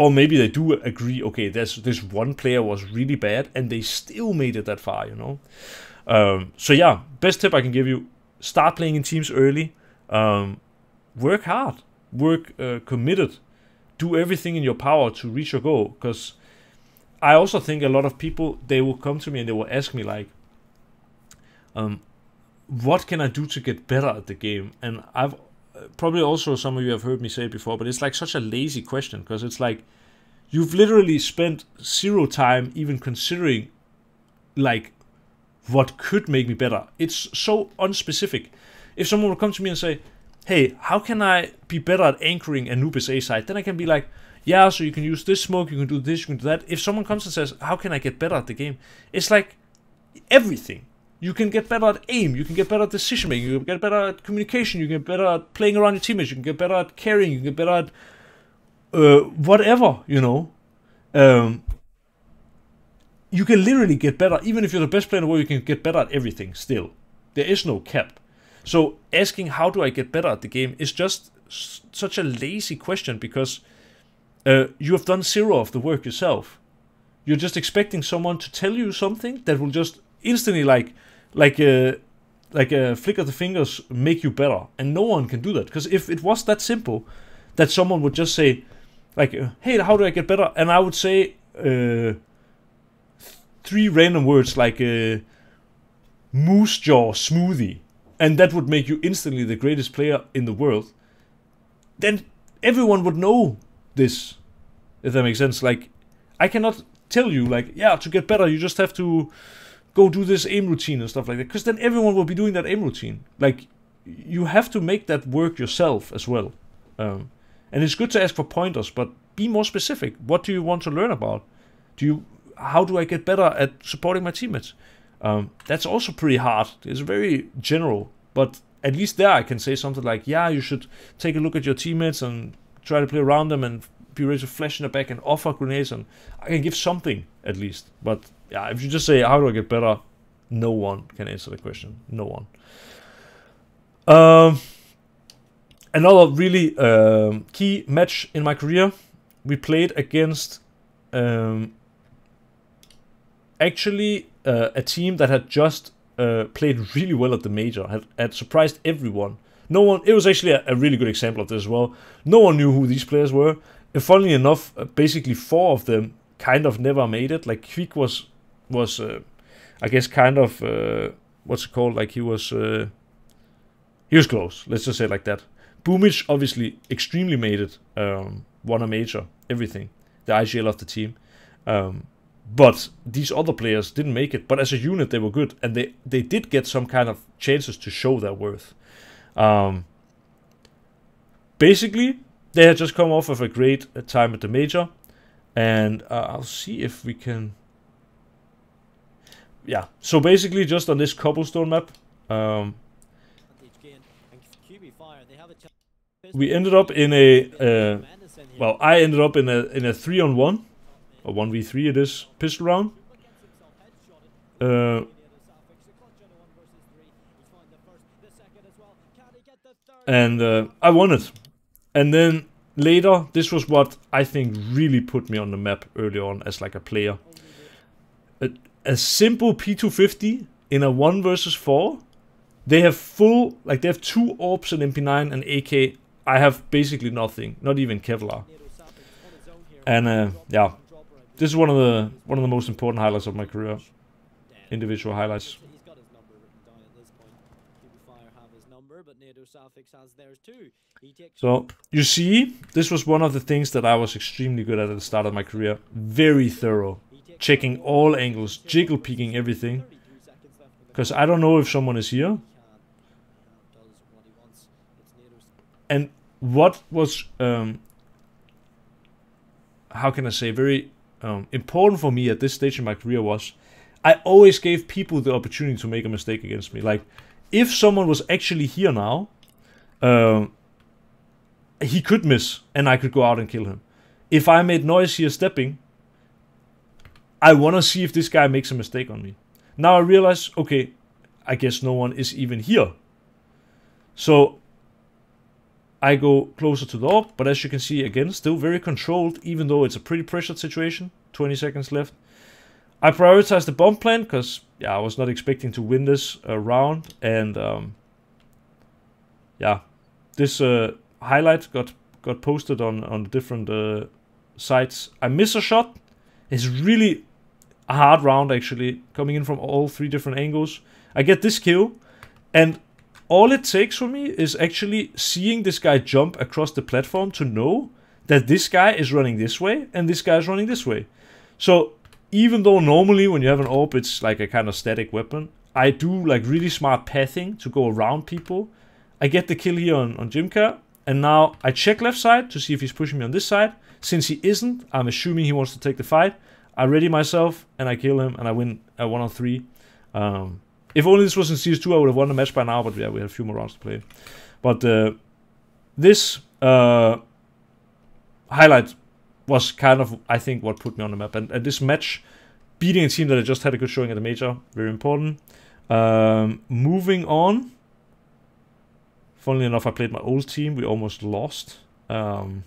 Speaker 1: or maybe they do agree okay there's this one player was really bad and they still made it that far you know? Um, so yeah best tip i can give you start playing in teams early. Um, work hard. Work uh, committed. Do everything in your power to reach your goal. Because i also think a lot of people they will come to me and they will ask me like um, what can i do to get better at the game? And i've probably also some of you have heard me say it before, but it's like such a lazy question because it's like you've literally spent zero time even considering like what could make me better. It's so unspecific. If someone would come to me and say, "Hey, how can I be better at anchoring Anubis A side?" Then I can be like, "Yeah, so you can use this smoke, you can do this, you can do that." If someone comes and says, "How can I get better at the game?" It's like everything. You can get better at aim. You can get better at decision making. You can get better at communication. You can get better at playing around your teammates. You can get better at carrying. You can get better at uh, whatever, you know. Um, you can literally get better. Even if you're the best player in the world, you can get better at everything still. There is no cap. So asking how do I get better at the game is just such a lazy question because uh, you have done zero of the work yourself. You're just expecting someone to tell you something that will just instantly, like, like a, like a flick of the fingers, make you better. And no one can do that because if it was that simple, that someone would just say, like, uh, hey, how do I get better? And I would say uh, three random words like uh, moose jaw smoothie, and that would make you instantly the greatest player in the world. Then everyone would know this, if that makes sense. Like, I cannot tell you, like, yeah, to get better, you just have to go do this aim routine and stuff like that, because then everyone will be doing that aim routine. Like, you have to make that work yourself as well. Um, and it's good to ask for pointers, but be more specific. What do you want to learn about? Do you how do I get better at supporting my teammates? Um, that's also pretty hard. It's very general, but at least there I can say something like, yeah, you should take a look at your teammates and try to play around them and be ready to flash in the back and offer grenades and I can give something at least. But yeah, if you just say how do I get better, no one can answer the question. No one. Um, another really um, key match in my career, we played against um, actually uh, a team that had just uh, played really well at the major, had, had surprised everyone. No one. It was actually a, a, really good example of this as well. No one knew who these players were. And funnily enough, uh, basically four of them kind of never made it. Like Kvik was was, uh, I guess, kind of uh, what's it called? Like he was uh, he was close. Let's just say like that. boombl4 obviously extremely made it. Um, won a major, everything. The IGL of the team. Um, but these other players didn't make it. But as a unit, they were good, and they they did get some kind of chances to show their worth. Um, basically, they had just come off of a great time at the major, and uh, I'll see if we can. Yeah, so basically, just on this cobblestone map, um, we ended up in a. Uh, well, I ended up in a in a three on one or 1v3 it is, pistol round. Uh, and uh, I won it. And then later, this was what I think really put me on the map early on as like a player. A, a simple P250 in a 1 versus 4. They have full, like they have two AWPs and MP9 and AK. I have basically nothing, not even Kevlar. And uh, yeah, this is one of the one of the most important highlights of my career. Individual highlights. So you see, this was one of the things that I was extremely good at at the start of my career. Very thorough, checking all angles, jiggle peeking everything. Because I don't know if someone is here. And what was, um, how can I say, very um, important for me at this stage in my career was I always gave people the opportunity to make a mistake against me. Like, if someone was actually here now, um, he could miss, and I could go out and kill him. If I made noise here stepping, I want to see if this guy makes a mistake on me. Now I realize, okay, I guess no one is even here. So I go closer to the AWP, but as you can see, again, still very controlled, even though it's a pretty pressured situation. 20 seconds left. I prioritized the bomb plant, because, yeah, I was not expecting to win this uh, round, and, um, yeah, this uh, highlight got got posted on, on different uh, sites. I miss a shot. It's really a hard round, actually, coming in from all three different angles. I get this kill, and all it takes for me is actually seeing this guy jump across the platform to know that this guy is running this way and this guy is running this way. So even though normally when you have an AWP it's like a kind of static weapon, I do like really smart pathing to go around people. I get the kill here on, on Jimka, and now I check left side to see if he's pushing me on this side. Since he isn't, I'm assuming he wants to take the fight. I ready myself and I kill him and I win a 1 on 3. Um, if only this was in CS2, I would have won the match by now, but yeah, we had a few more rounds to play. But uh, this uh, highlight was kind of, I think, what put me on the map. And, and, this match, beating a team that I just had a good showing at the major, very important. Um, moving on. Funnily enough, I played my old team. We almost lost. Um,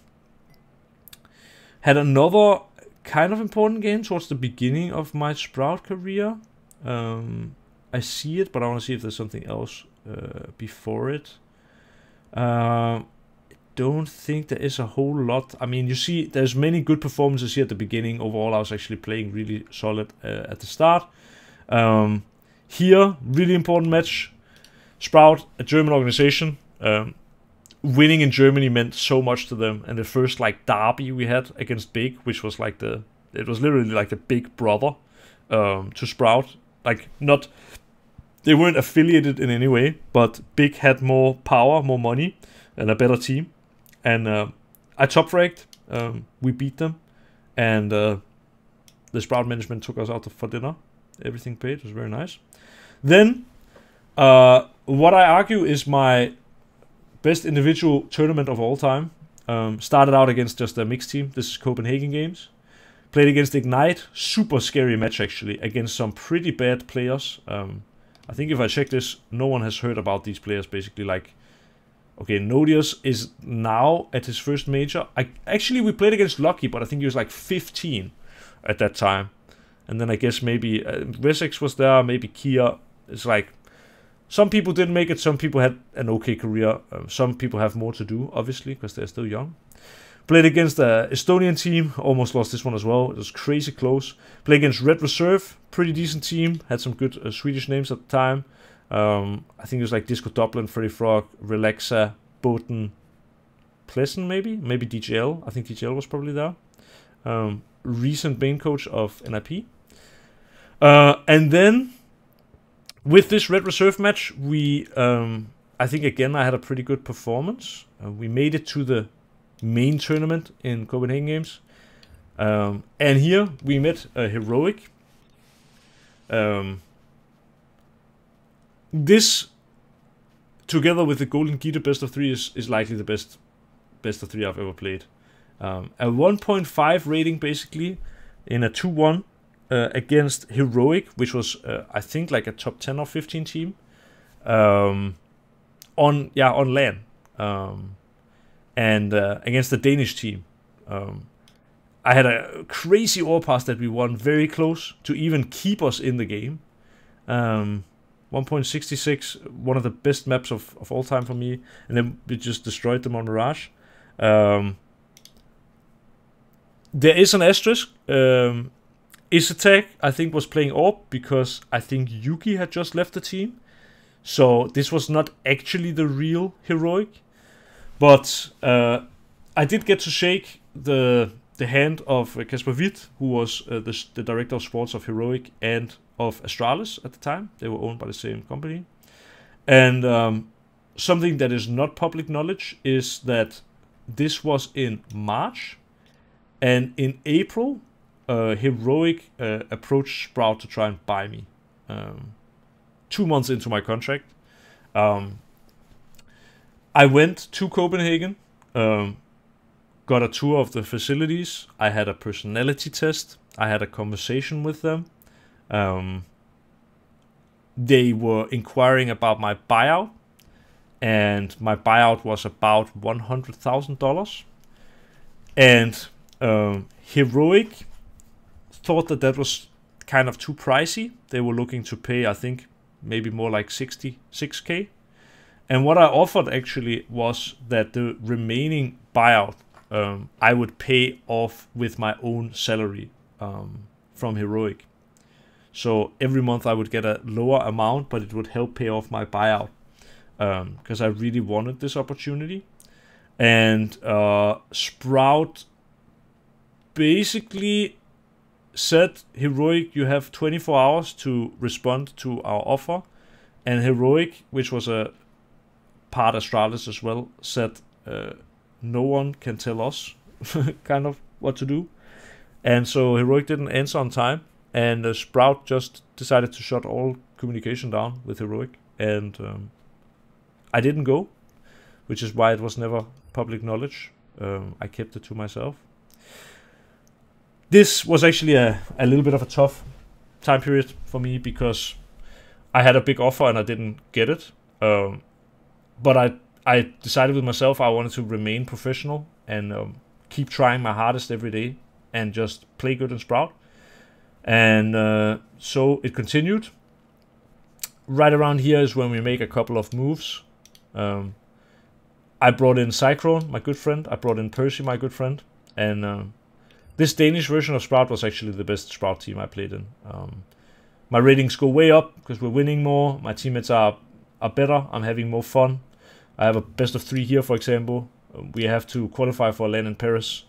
Speaker 1: had another kind of important game towards the beginning of my Sprout career. Um, I see it, but I want to see if there's something else uh, before it. Um, don't think there is a whole lot. I mean, you see, there's many good performances here at the beginning. Overall, I was actually playing really solid uh, at the start. Um, here, really important match. Sprout, a German organization. Um, winning in Germany meant so much to them. And the first like derby we had against Big, which was like the, it was literally like the big brother um, to Sprout. Like not, they weren't affiliated in any way, but Big had more power, more money, and a better team and uh, I top. Um, we beat them, and uh, the Sprout management took us out for dinner. Everything paid. It was very nice. Then, uh, what I argue is my best individual tournament of all time. Um, started out against just a mixed team. This is Copenhagen Games. Played against Ignite. Super scary match actually against some pretty bad players. Um, I think if I check this, no one has heard about these players. Basically, like Okay, Nodius is now at his first major. I actually we played against Lucky, but I think he was like 15 at that time. And then I guess maybe uh, Wessex was there, maybe Kia. It's like some people didn't make it, some people had an okay career. Um, some people have more to do, obviously, because they're still young. Played against the Estonian team, almost lost this one as well. It was crazy close. Played against Red Reserve, pretty decent team. Had some good uh, Swedish names at the time. Um, I think it was like disco doplan, Freddy Frog, Relaxa, Boten, Pleasant, maybe? Maybe DGL. I think DGL was probably there. Um, recent main coach of NIP. Uh, and then with this Red Reserve match, we, um, I think again, I had a pretty good performance. Uh, we made it to the main tournament in Copenhagen Games. Um, and here we met a Heroic. Um, this together with the Golden Gita best of three is, is likely the best best of three I've ever played. Um, a 1.5 rating basically in a 2-1 uh, against Heroic, which was uh, I think like a top 10 or 15 team um, on yeah on LAN um, and uh, against the Danish team. Um, I had a crazy overpass that we won very close to even keep us in the game. Um, 1.66, one of the best maps of, of all time for me. And then we just destroyed them on Mirage. Um, there is an asterisk. Um, Isatek, I think, was playing AWP because I think Yuki had just left the team. So this was not actually the real heroic. But uh, I did get to shake the the hand of Kasper Hvidt, who was uh, the, the director of sports of Heroic and of Astralis at the time. They were owned by the same company. And um, something that is not public knowledge is that this was in March, and in April, uh, Heroic uh, approached Sprout to try and buy me. Um, two months into my contract, um, I went to Copenhagen, um, got a tour of the facilities. I had a personality test. I had a conversation with them. Um, they were inquiring about my buyout, and my buyout was about one hundred thousand dollars. And um, Heroic thought that that was kind of too pricey. They were looking to pay, I think, maybe more like sixty six k. And what I offered actually was that the remaining buyout um, I would pay off with my own salary um, from Heroic. So every month I would get a lower amount, but it would help pay off my buyout because um, I really wanted this opportunity. And uh, Sprout basically said, Heroic, you have 24 hours to respond to our offer. And Heroic, which was a part Astralis as well, said, uh, no one can tell us [laughs] kind of what to do. And so Heroic didn't answer on time and uh, Sprout just decided to shut all communication down with Heroic, and um, I didn't go, which is why it was never public knowledge. Um, I kept it to myself. This was actually a, a little bit of a tough time period for me because I had a big offer and I didn't get it. Um, but I I decided with myself I wanted to remain professional and um, keep trying my hardest every day and just play good and sprout. And uh, so it continued. Right around here is when we make a couple of moves. Um, I brought in sycrone, my good friend. I brought in Percy, my good friend. And uh, this Danish version of Sprout was actually the best Sprout team I played in. Um, my ratings go way up because we're winning more. My teammates are are better. I'm having more fun. I have a best of three here, for example. We have to qualify for LAN in Paris.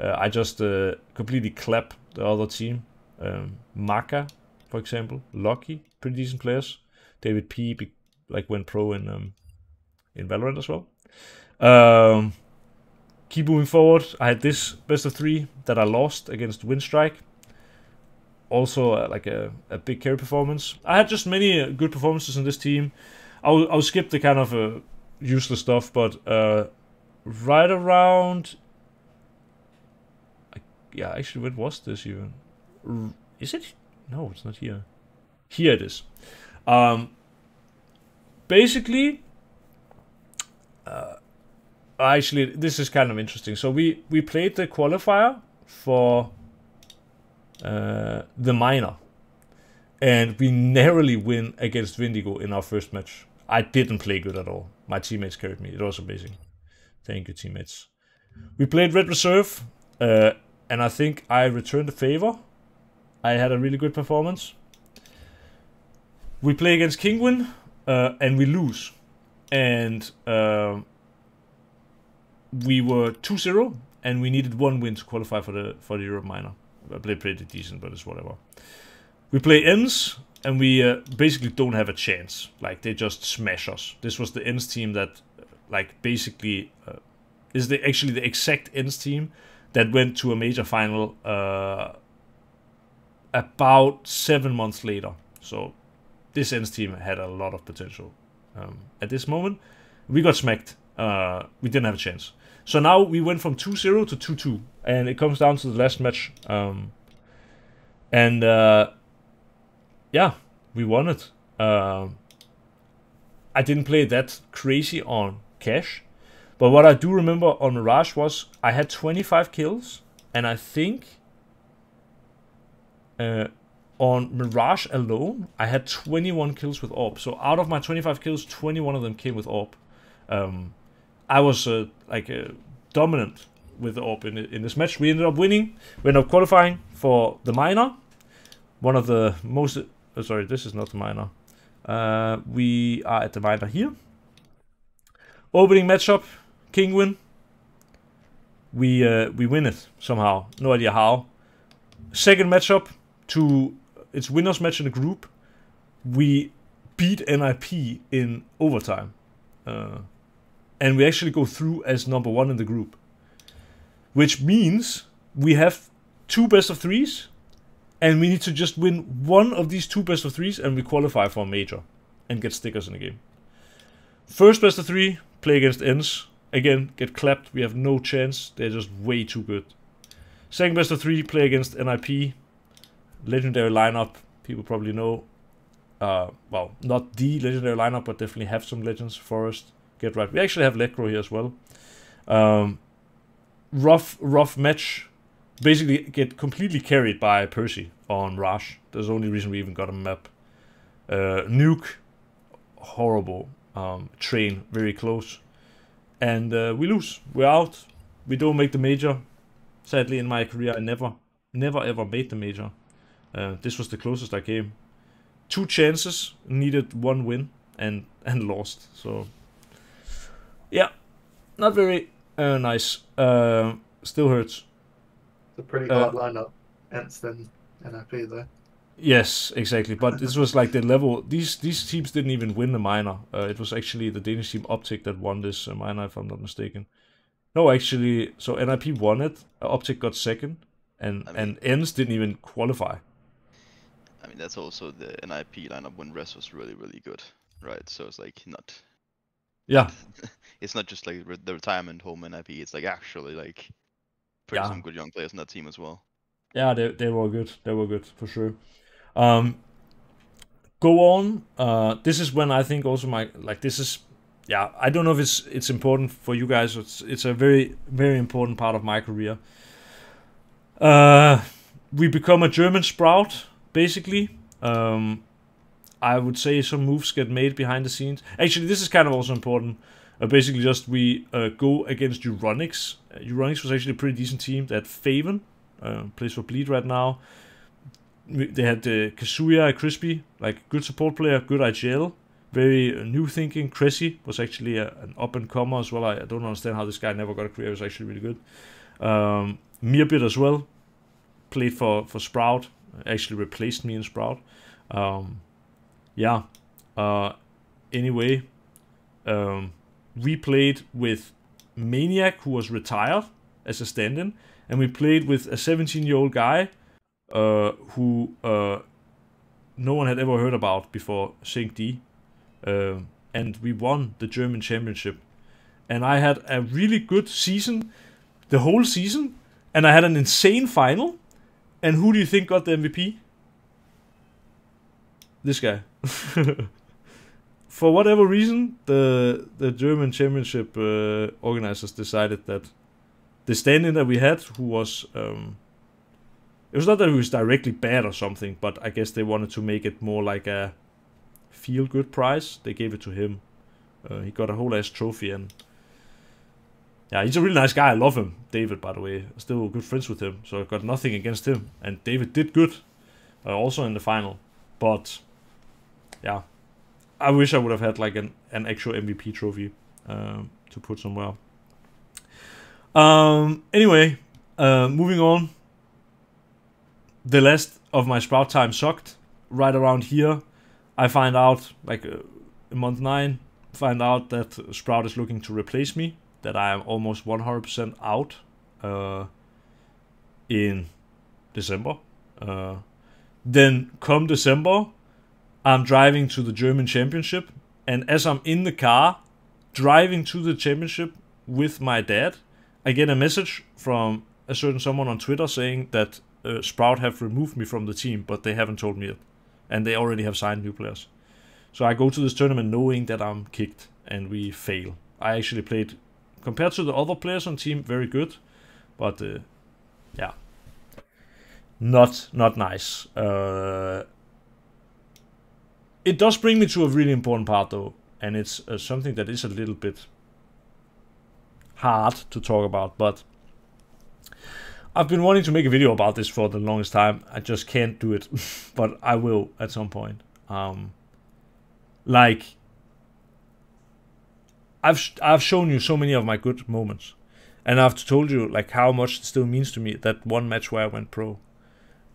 Speaker 1: Uh, I just uh, completely clap the other team. Um, Maka, for example, Lucky, pretty decent players. David P, like went pro in um, in Valorant as well. Um, keep moving forward. I had this best of three that I lost against Windstrike. Also, uh, like a, a big carry performance. I had just many uh, good performances in this team. I'll, I'll skip the kind of uh, useless stuff, but uh, right around. Yeah, actually, when was this even? Is it? No, it's not here. Here it is. Um, basically, uh, actually, this is kind of interesting. So we we played the qualifier for uh, the minor, and we narrowly win against Windigo in our first match. I didn't play good at all. My teammates carried me. It was amazing. Thank you, teammates. We played Red Reserve, uh, and I think I returned the favor. I had a really good performance. We play against Kinguin, uh, and we lose. And uh, we were 2-0, and we needed one win to qualify for the for the Europe Minor. I played pretty decent, but it's whatever. We play ENCE, and we uh, basically don't have a chance. Like they just smash us. This was the ENCE team that, like, basically uh, is the actually the exact ENCE team that went to a major final uh, about seven months later. So this ENCE team had a lot of potential. Um, at this moment, we got smacked. Uh, we didn't have a chance. So now we went from 2-0 to 2-2, and it comes down to the last match. Um, and uh, yeah, we won it. Um, I didn't play that crazy on Cache, but what I do remember on Mirage was I had 25 kills, and I think uh, on Mirage alone I had 21 kills with AWP. So out of my 25 kills, 21 of them came with AWP. Um, I was uh, like uh, dominant with AWP in, in this match. We ended up winning. We ended up qualifying for the minor, one of the most. Oh, sorry, this is not the minor. Uh, we are at the minor here. Opening matchup, Kinguin. We uh, we win it somehow. No idea how. Second matchup to its winners match in the group. We beat NIP in overtime. Uh, and we actually go through as number one in the group. Which means we have two best of threes, and we need to just win one of these two best of threes, and we qualify for a major and get stickers in the game. First best of three, play against ENCE. Again, get clapped. We have no chance. They're just way too good. Second best of three, play against NIP. Legendary lineup. People probably know. Uh, well, not the legendary lineup, but definitely have some legends. Forest, get right. We actually have Lekro here as well. Um, rough, rough match. Basically, get completely carried by Percy on Rush. That's the only reason we even got a map. Uh, nuke, horrible. Um, train, very close. And uh, we lose. We're out. We don't make the major. Sadly, in my career, I never, never ever made the major. Uh, this was the closest I came. Two chances, needed one win, and and lost. So yeah, not very uh, nice. Uh, still hurts.
Speaker 3: It's a pretty uh, hard lineup. ENCE then NIP though.
Speaker 1: Yes, exactly. But this was like the level. These these teams didn't even win the minor. Uh, it was actually the Danish team Optic that won this uh, minor, if I'm not mistaken. No, actually, so NIP won it. Uh, Optic got second, and I mean, and ENCE didn't even qualify.
Speaker 2: I mean, that's also the NIP lineup when Res was really really good, right? So it's like not.
Speaker 1: Yeah. [laughs]
Speaker 2: it's not just like re- the retirement home NIP. It's like actually like pretty
Speaker 1: Yeah.
Speaker 2: some good young players in that team as well.
Speaker 1: Yeah, they they were good. They were good for sure. Um, go on. Uh, this is when I think also my like this is yeah, I don't know if it's it's important for you guys. It's it's a very very important part of my career. Uh, we become a German sprout basically. Um, I would say some moves get made behind the scenes. Actually, this is kind of also important. Uh, basically, just we uh, go against Euronics. Uh, Euronics was actually a pretty decent team. That Faven uh, plays for Bleed right now. They had uh, Kazuya Crispy, like good support player, good IGL, very uh, new thinking. Cressy was actually a, an up and comer as well. I, I, don't understand how this guy never got a career. He was actually really good. Um, Mirbit as well played for for Sprout. Actually replaced me in Sprout. Um, yeah. Uh, anyway, um, we played with Maniac, who was retired as a stand-in, and we played with a 17-year-old guy uh, who uh, no one had ever heard about before, Sync D. Uh, and we won the German championship. And I had a really good season, the whole season, and I had an insane final. And who do you think got the MVP? This guy. For whatever reason, the the German championship uh, organizers decided that the stand-in that we had, who was um, it was not that he was directly bad or something, but I guess they wanted to make it more like a feel good prize. They gave it to him. Uh, he got a whole ass trophy and yeah, he's a really nice guy. I love him, David. By the way, still good friends with him, so I got nothing against him. And David did good, uh, also in the final. But yeah, I wish I would have had like an an actual MVP trophy uh, to put somewhere. Um. Anyway, uh, moving on the last of my sprout time sucked. Right around here, I find out, like uh, month 9, find out that Sprout is looking to replace me, that I am almost 100% out uh, in December. Uh, then come December, I'm driving to the German Championship, and as I'm in the car driving to the championship with my dad, I get a message from a certain someone on Twitter saying that uh, Sprout have removed me from the team, but they haven't told me it, and they already have signed new players. So I go to this tournament knowing that I'm kicked and we fail. I actually played compared to the other players on team very good, but uh, yeah, not not nice. Uh, it does bring me to a really important part though, and it's uh, something that is a little bit hard to talk about, but I've been wanting to make a video about this for the longest time. I just can't do it, [laughs] but I will at some point. Um, like, I've I've shown you so many of my good moments, and I've told you like how much it still means to me that one match where I went pro,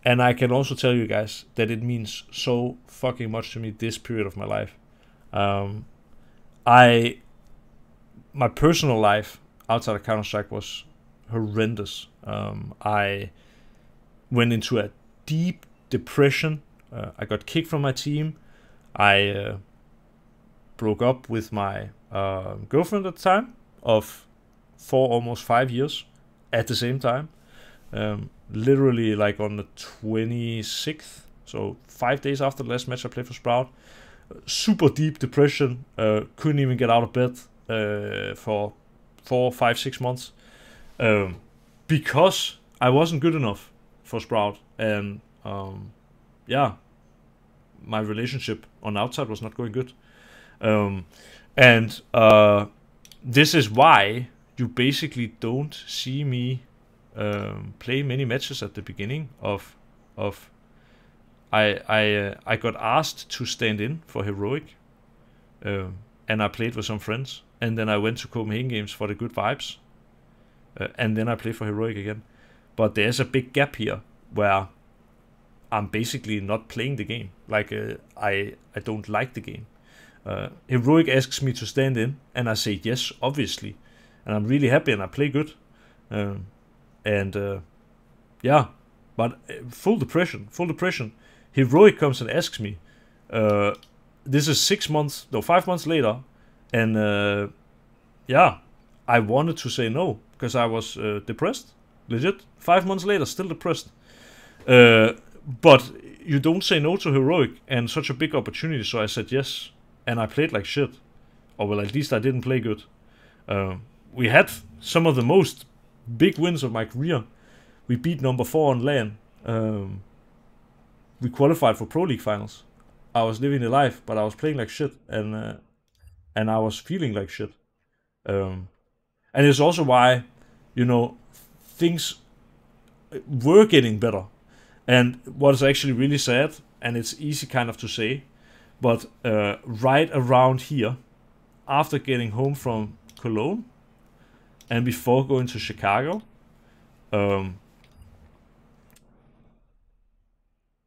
Speaker 1: and I can also tell you guys that it means so fucking much to me this period of my life. Um, I my personal life outside of Counter Strike was horrendous. Um, I went into a deep depression. Uh, I got kicked from my team. I uh, broke up with my uh, girlfriend at the time of four, almost five years at the same time. Um, literally, like on the 26th, so five days after the last match I played for Sprout. Super deep depression. Uh, couldn't even get out of bed uh, for four, five, six months um, because I wasn't good enough for Sprout, and um, yeah, my relationship on outside was not going good, um, and uh, this is why you basically don't see me um, play many matches at the beginning of of. I I uh, I got asked to stand in for heroic, um, and I played with some friends, and then I went to Copenhagen Games for the good vibes, uh, and then I played for Heroic again. But there's a big gap here where I'm basically not playing the game. Like uh, I I don't like the game. Uh, Heroic asks me to stand in, and I say yes, obviously, and I'm really happy and I play good. Um, and uh, yeah, but uh, full depression, full depression. Heroic comes and asks me. Uh, this is six months, no, five months later, and yeah, I wanted to say no because I was uh, depressed. Legit. Five months later, still depressed. Uh, but you don't say no to heroic and such a big opportunity, so I said yes, and I played like shit. or well, at least I didn't play good. Uh, we had some of the most big wins of my career. We beat number four on LAN. Um, we qualified for Pro League finals. I was living the life, but I was playing like shit, and uh, and I was feeling like shit. Um, and it's also why, you know, things were getting better. And what is actually really sad, and it's easy kind of to say, but uh, right around here, after getting home from Cologne, and before going to Chicago, um,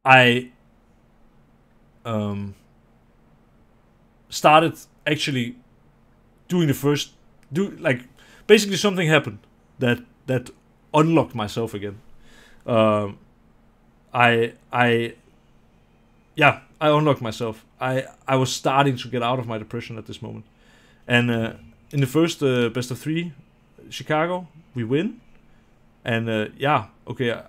Speaker 1: I um, started actually doing the first do like basically something happened that that unlocked myself again. Um, I I yeah I unlocked myself. I I was starting to get out of my depression at this moment, and uh, in the first uh, best of three, Chicago we win, and uh, yeah okay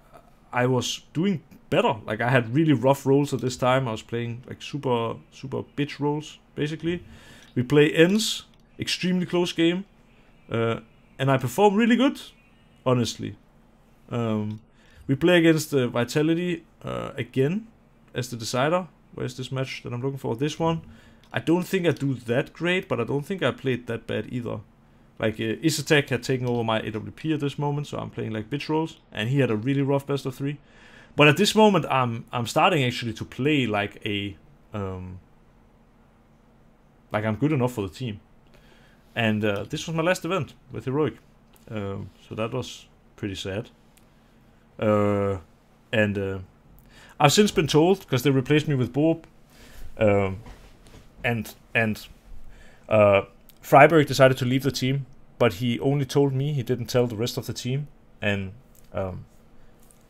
Speaker 1: I, was doing better. Like I had really rough roles at this time. I was playing like super super bitch roles basically. We play ENCE, extremely close game, uh, and I perform really good, honestly. Um, we play against uh, Vitality uh, again as the decider. Where's this match that I'm looking for? This one. I don't think I do that great, but I don't think I played that bad either. Like uh, es3tag had taken over my AWP at this moment, so I'm playing like bitch rolls, and he had a really rough best of three. But at this moment, I'm I'm starting actually to play like a um, like I'm good enough for the team. And uh, this was my last event with Heroic, um, so that was pretty sad. Uh, and uh, I've since been told because they replaced me with Bob, um, and and uh, friberg decided to leave the team, but he only told me. He didn't tell the rest of the team, and um,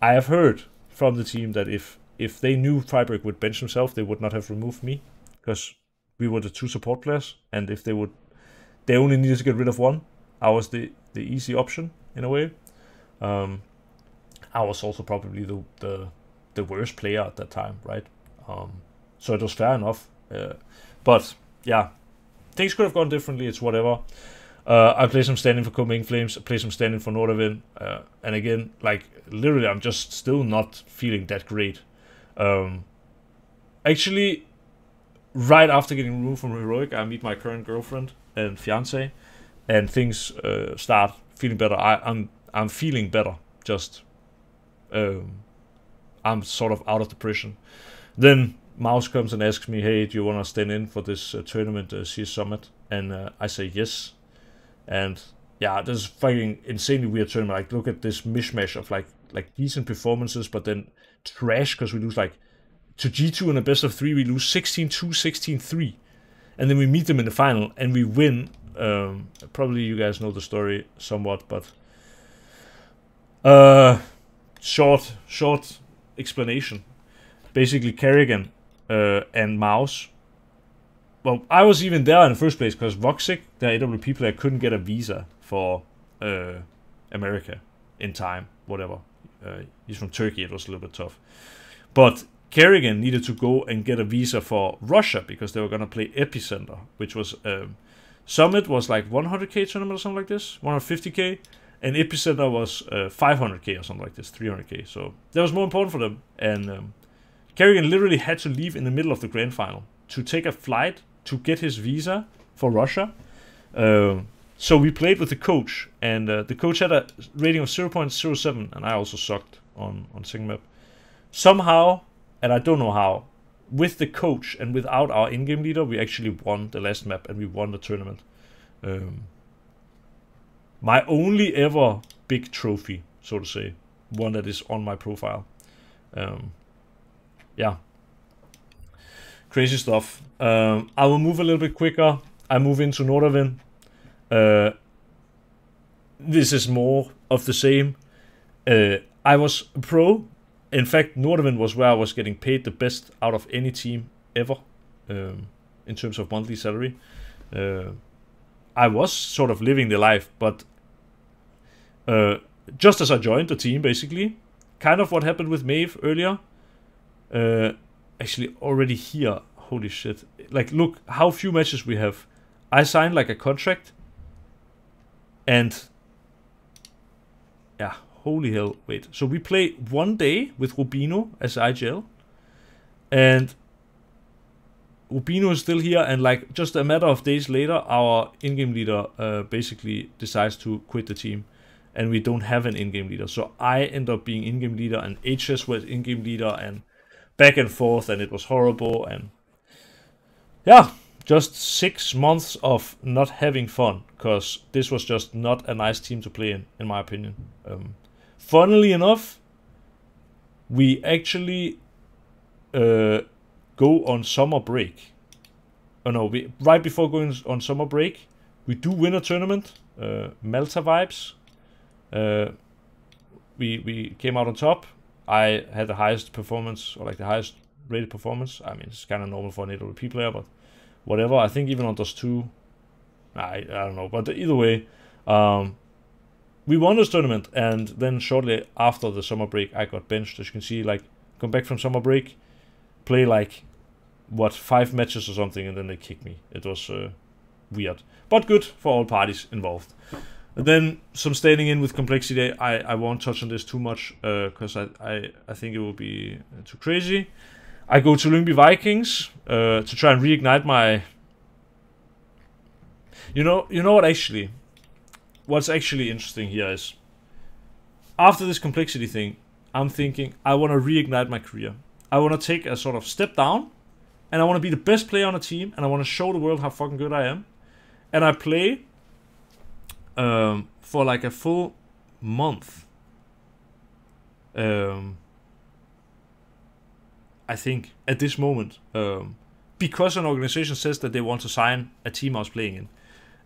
Speaker 1: I have heard from the team that if if they knew friberg would bench himself, they would not have removed me because we were the two support players, and if they would, they only needed to get rid of one. I was the the easy option in a way. Um, I was also probably the the the worst player at that time, right? Um, so it was fair enough. Uh, but yeah, things could have gone differently. It's whatever. Uh, I play some standing for Copenhagen Flames. I play some standing for Nordavind. Uh, and again, like literally, I'm just still not feeling that great. Um, actually, right after getting removed from Heroic, I meet my current girlfriend and fiance, and things uh, start feeling better. I, I'm I'm feeling better. Just um, I'm sort of out of depression. Then Mouse comes and asks me, "Hey, do you want to stand in for this uh, tournament, uh, CS Summit?" And uh, I say yes. And yeah, this is fucking insanely weird tournament. Like, look at this mishmash of like like decent performances, but then trash because we lose like to G2 in a best of three, we lose 16-2, 16-3. And then we meet them in the final and we win. Um, probably you guys know the story somewhat, but uh, short, short explanation. Basically, karrigan uh, and Mouse. Well, I was even there in the first place because woxic, the AWP player, couldn't get a visa for uh, America in time, whatever. Uh, he's from Turkey, it was a little bit tough. But karrigan needed to go and get a visa for Russia because they were going to play Epicenter, which was um, Summit was like 100k tournament or something like this, 150k, and Epicenter was uh, 500k or something like this, 300k. So that was more important for them. And um, karrigan literally had to leave in the middle of the grand final to take a flight to get his visa for Russia. Um, so we played with the coach, and uh, the coach had a rating of 0.07, and I also sucked on on map. Somehow and I don't know how. With the coach and without our in-game leader, we actually won the last map and we won the tournament. Um, my only ever big trophy, so to say, one that is on my profile. Um, yeah, crazy stuff. Um, I will move a little bit quicker. I move into Nordavind. Uh, this is more of the same. Uh, I was pro in fact, Nordavind was where I was getting paid the best out of any team ever um, in terms of monthly salary. Uh, I was sort of living the life, but uh, just as I joined the team, basically, kind of what happened with Maeve earlier. Uh, actually, already here, holy shit! Like, look how few matches we have. I signed like a contract, and yeah, holy hell! Wait, so we play one day with Rubino as IGL, and Rubino is still here, and like just a matter of days later, our in-game leader uh, basically decides to quit the team, and we don't have an in-game leader. So I end up being in-game leader, and HS was in-game leader, and back and forth, and it was horrible, and yeah, just six months of not having fun, because this was just not a nice team to play in, in my opinion. Um, funnily enough, we actually. Uh, go on summer break. Oh no, we right before going on summer break, we do win a tournament, uh, Malta vibes. Uh, we we came out on top. I had the highest performance, or like the highest rated performance. I mean, it's kind of normal for an AWP player, but whatever. I think even on those two, I I don't know, but either way, um, we won this tournament, and then shortly after the summer break, I got benched. As you can see, like come back from summer break, play like what five matches or something, and then they kicked me. It was uh, weird, but good for all parties involved. And then some standing in with complexity. I, I won't touch on this too much because uh, I, I I think it will be too crazy. I go to Lyngby Vikings uh, to try and reignite my. You know, you know what? Actually, what's actually interesting here is after this complexity thing, I'm thinking I want to reignite my career. I want to take a sort of step down, and I want to be the best player on a team, and I want to show the world how fucking good I am. And I play um, for like a full month. Um, I think at this moment, um, because an organization says that they want to sign a team I was playing in,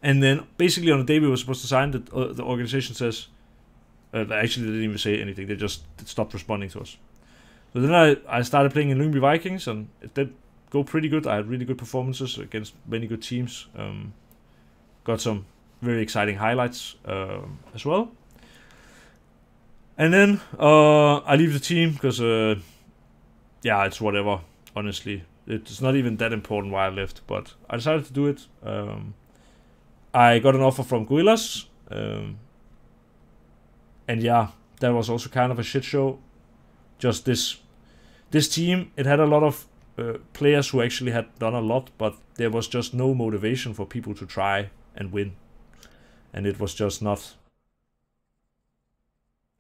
Speaker 1: and then basically on the day we were supposed to sign, the, uh, the organization says, uh, actually they didn't even say anything. They just stopped responding to us. So then I, I started playing in Lyngby Vikings, and it did go pretty good. I had really good performances against many good teams. Um, got some very exciting highlights uh, as well. And then uh, I leave the team because, uh, yeah, it's whatever. Honestly, it's not even that important why I left, but I decided to do it. Um, I got an offer from Guerrillas, um, and yeah, that was also kind of a shit show just this this team it had a lot of uh, players who actually had done a lot but there was just no motivation for people to try and win and it was just not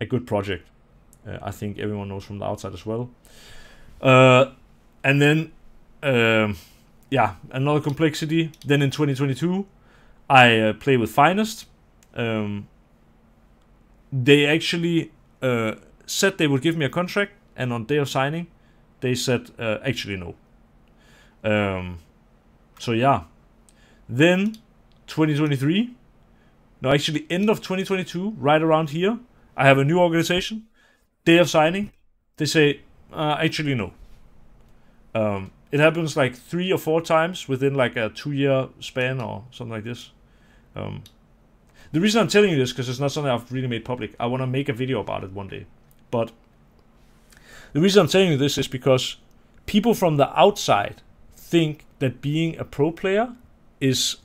Speaker 1: a good project. Uh, i think everyone knows from the outside as well. Uh, and then um, yeah another complexity. Then in 2022 i uh, play with finest. Um, they actually uh, said they would give me a contract, and on day of signing, they said uh, actually no. Um, so yeah, then 2023, no, actually end of 2022, right around here, I have a new organization. Day of signing, they say uh, actually no. Um, it happens like three or four times within like a two-year span or something like this. Um, the reason I'm telling you this because it's not something I've really made public. I want to make a video about it one day. But the reason I'm telling you this is because people from the outside think that being a pro player is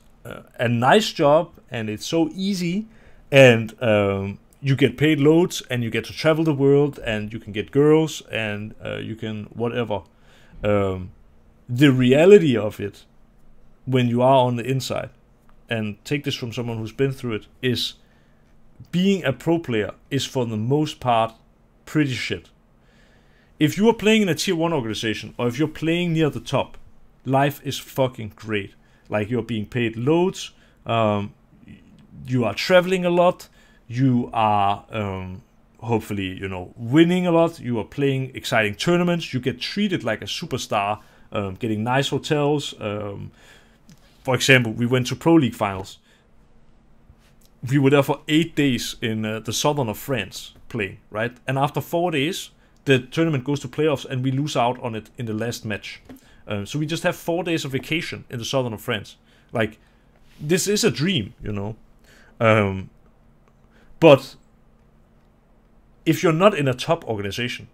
Speaker 1: a nice job and it's so easy and um, you get paid loads and you get to travel the world and you can get girls and uh, you can whatever. Um, the reality of it when you are on the inside and take this from someone who's been through it is being a pro player is for the most part pretty shit. If you are playing in a tier 1 organization or if you're playing near the top, life is fucking great. Like you're being paid loads, um, you are traveling a lot, you are um, hopefully, you know, winning a lot, you are playing exciting tournaments, you get treated like a superstar, um, getting nice hotels. Um, for example, we went to Pro League finals. We were there for eight days in uh, the southern of France playing right? And after four days, the tournament goes to playoffs and we lose out on it in the last match. Uh, so we just have four days of vacation in the southern of France. Like, this is a dream, you know. Um, but if you're not in a top organization,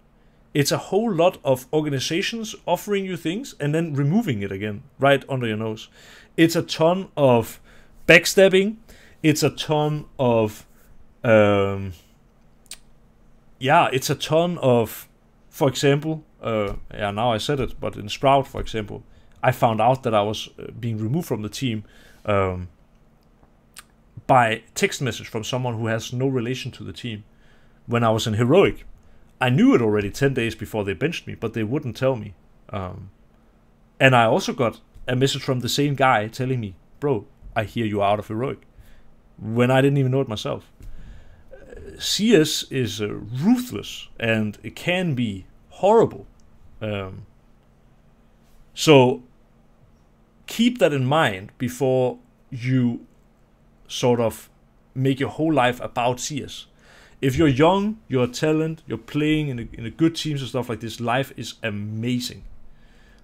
Speaker 1: It's a whole lot of organizations offering you things and then removing it again right under your nose. It's a ton of backstabbing. It's a ton of, um, yeah, it's a ton of, for example, uh, yeah, now I said it, but in Sprout, for example, I found out that I was uh, being removed from the team um, by text message from someone who has no relation to the team when I was in Heroic. I knew it already 10 days before they benched me, but they wouldn't tell me. Um, and I also got a message from the same guy telling me, Bro, I hear you out of Heroic. When I didn't even know it myself. CS is uh, ruthless and it can be horrible. Um, so keep that in mind before you sort of make your whole life about CS. If you're young, you're a talent, you're playing in a, in a good teams and stuff like this, life is amazing.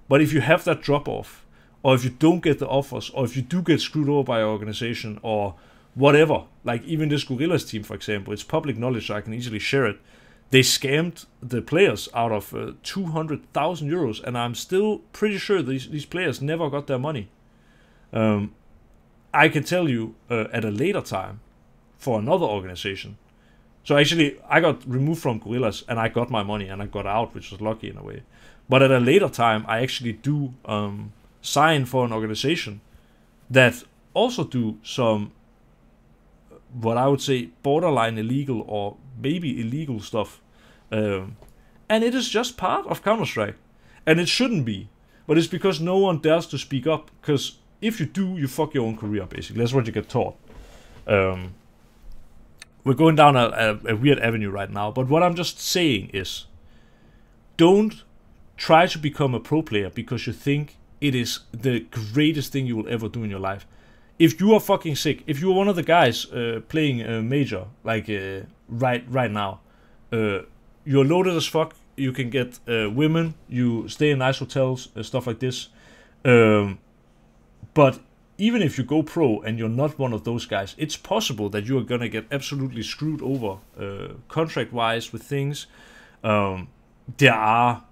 Speaker 1: But if you have that drop off, or if you don't get the offers, or if you do get screwed over by an organization, or whatever, like even this Gorillas team, for example, it's public knowledge, so I can easily share it. They scammed the players out of uh, 200,000 euros, and I'm still pretty sure these, these players never got their money. Um, I can tell you uh, at a later time for another organization. So actually, I got removed from Gorillas and I got my money and I got out, which was lucky in a way. But at a later time, I actually do um, sign for an organization that also do some what I would say borderline illegal or maybe illegal stuff. Um, and it is just part of Counter Strike, and it shouldn't be. But it's because no one dares to speak up. Because if you do, you fuck your own career. Basically, that's what you get taught. Um, we're going down a, a, a weird avenue right now. But what I'm just saying is, don't try to become a pro player because you think it is the greatest thing you will ever do in your life. If you are fucking sick, if you are one of the guys uh, playing a major like uh, right right now, uh, you're loaded as fuck. You can get uh, women. You stay in nice hotels, uh, stuff like this. Um, but even if you go pro and you're not one of those guys, it's possible that you are gonna get absolutely screwed over uh, contract-wise with things. Um, there are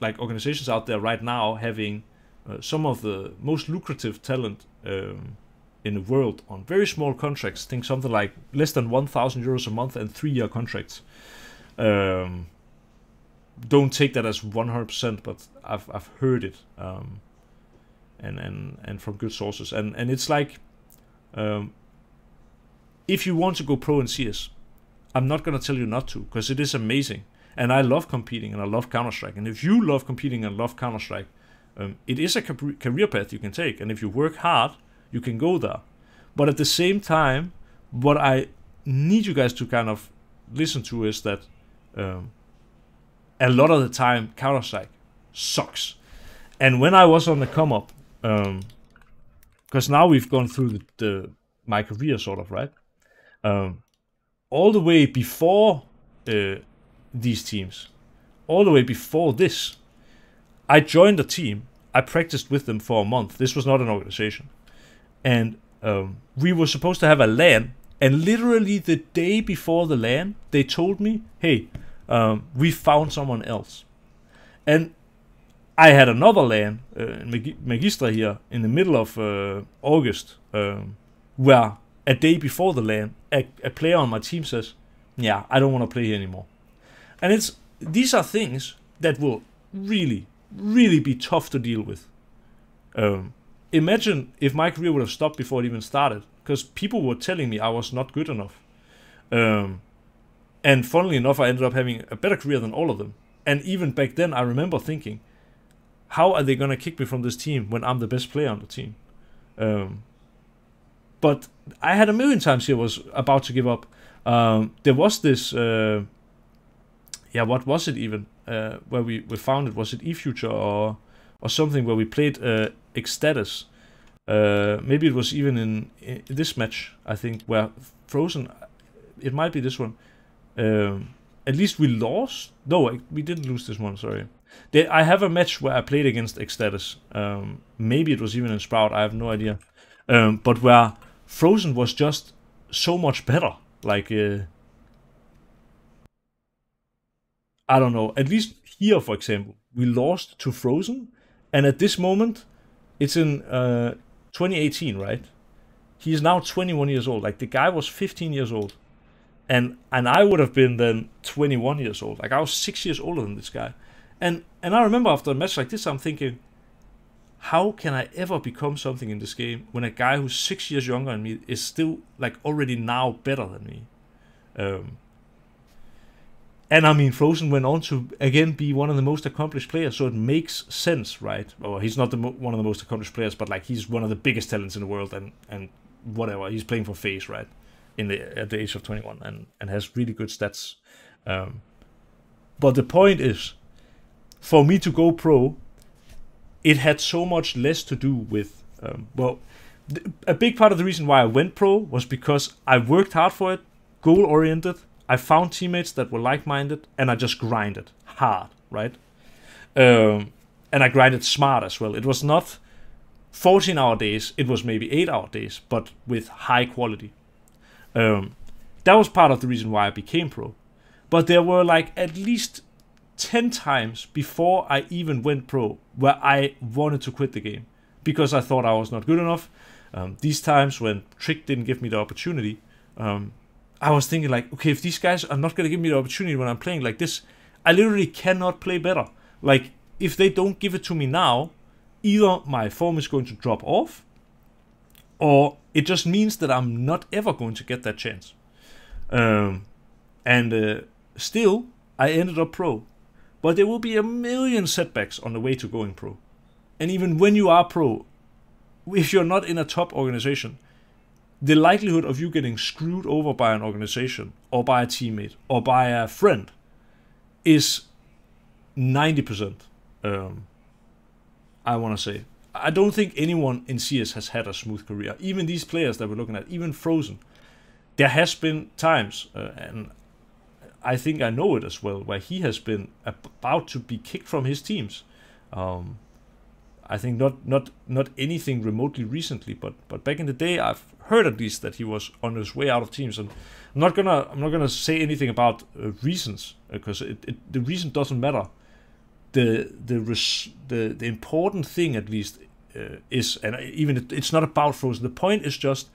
Speaker 1: like organizations out there right now having uh, some of the most lucrative talent um, in the world on very small contracts. Think something like less than 1,000 euros a month and three-year contracts. Um, don't take that as 100%, but I've I've heard it. Um, and and and from good sources. And and it's like, um, if you want to go pro in CS, I'm not gonna tell you not to because it is amazing. And I love competing and I love Counter Strike. And if you love competing and love Counter Strike, um, it is a career path you can take. And if you work hard, you can go there. But at the same time, what I need you guys to kind of listen to is that um, a lot of the time Counter Strike sucks. And when I was on the come up, because um, now we've gone through the, the, my career sort of right um, all the way before uh, these teams all the way before this i joined a team i practiced with them for a month this was not an organization and um, we were supposed to have a LAN and literally the day before the LAN they told me hey um, we found someone else and I had another LAN, uh, Magistra here, in the middle of uh, August, um, where a day before the LAN, a, a player on my team says, "Yeah, I don't want to play here anymore." And it's these are things that will really, really be tough to deal with. Um, imagine if my career would have stopped before it even started, because people were telling me I was not good enough. Um, and funnily enough, I ended up having a better career than all of them. And even back then, I remember thinking, how are they gonna kick me from this team when I'm the best player on the team? Um, but I had a million times here was about to give up. Um, there was this, uh, yeah, what was it even? Uh, where we, we found it was it eFuture or or something where we played uh, Xstatus. Uh, maybe it was even in, in, this match I think where Frozen. It might be this one. Um, at least we lost. No, we didn't lose this one. Sorry. They, I have a match where I played against Xstatus. Um, maybe it was even in Sprout. I have no idea. Um, but where Frozen was just so much better. Like, uh, I don't know. At least here, for example, we lost to Frozen, and at this moment, it's in uh, 2018, right? He is now 21 years old. Like the guy was 15 years old, and and I would have been then 21 years old. Like I was six years older than this guy, and and I remember after a match like this, I'm thinking, how can I ever become something in this game when a guy who's six years younger than me is still like already now better than me? Um, and I mean, Frozen went on to again be one of the most accomplished players, so it makes sense, right? Or he's not the one of the most accomplished players, but like he's one of the biggest talents in the world, and and whatever he's playing for FaZe, right? In the at the age of 21, and and has really good stats. Um, but the point is, for me to go pro, it had so much less to do with um, well, a big part of the reason why I went pro was because I worked hard for it, goal oriented I found teammates that were like minded and I just grinded hard, right? Um, and I grinded smart as well. It was not 14 hour days, it was maybe 8 hour days, but with high quality. Um, that was part of the reason why I became pro. But there were like at least 10 times before I even went pro where I wanted to quit the game because I thought I was not good enough. Um, these times when Trick didn't give me the opportunity, um, I was thinking like, okay, if these guys are not gonna give me the opportunity when I'm playing like this, I literally cannot play better. Like, if they don't give it to me now, either my form is going to drop off, or it just means that I'm not ever going to get that chance. Um, and uh, still, I ended up pro. But there will be a million setbacks on the way to going pro. And even when you are pro, if you're not in a top organization, the likelihood of you getting screwed over by an organization or by a teammate or by a friend is 90%. Um, I want to say. I don't think anyone in CS has had a smooth career. Even these players that we're looking at, even Frozen, there has been times, uh, and I think I know it as well, where he has been about to be kicked from his teams. Um, I think not not not anything remotely recently, but but back in the day, I've heard at least that he was on his way out of teams. And I'm not gonna I'm not gonna say anything about uh, reasons because it, it, the reason doesn't matter. The the res, the the important thing at least uh, is and even it, it's not about Frozen. The point is just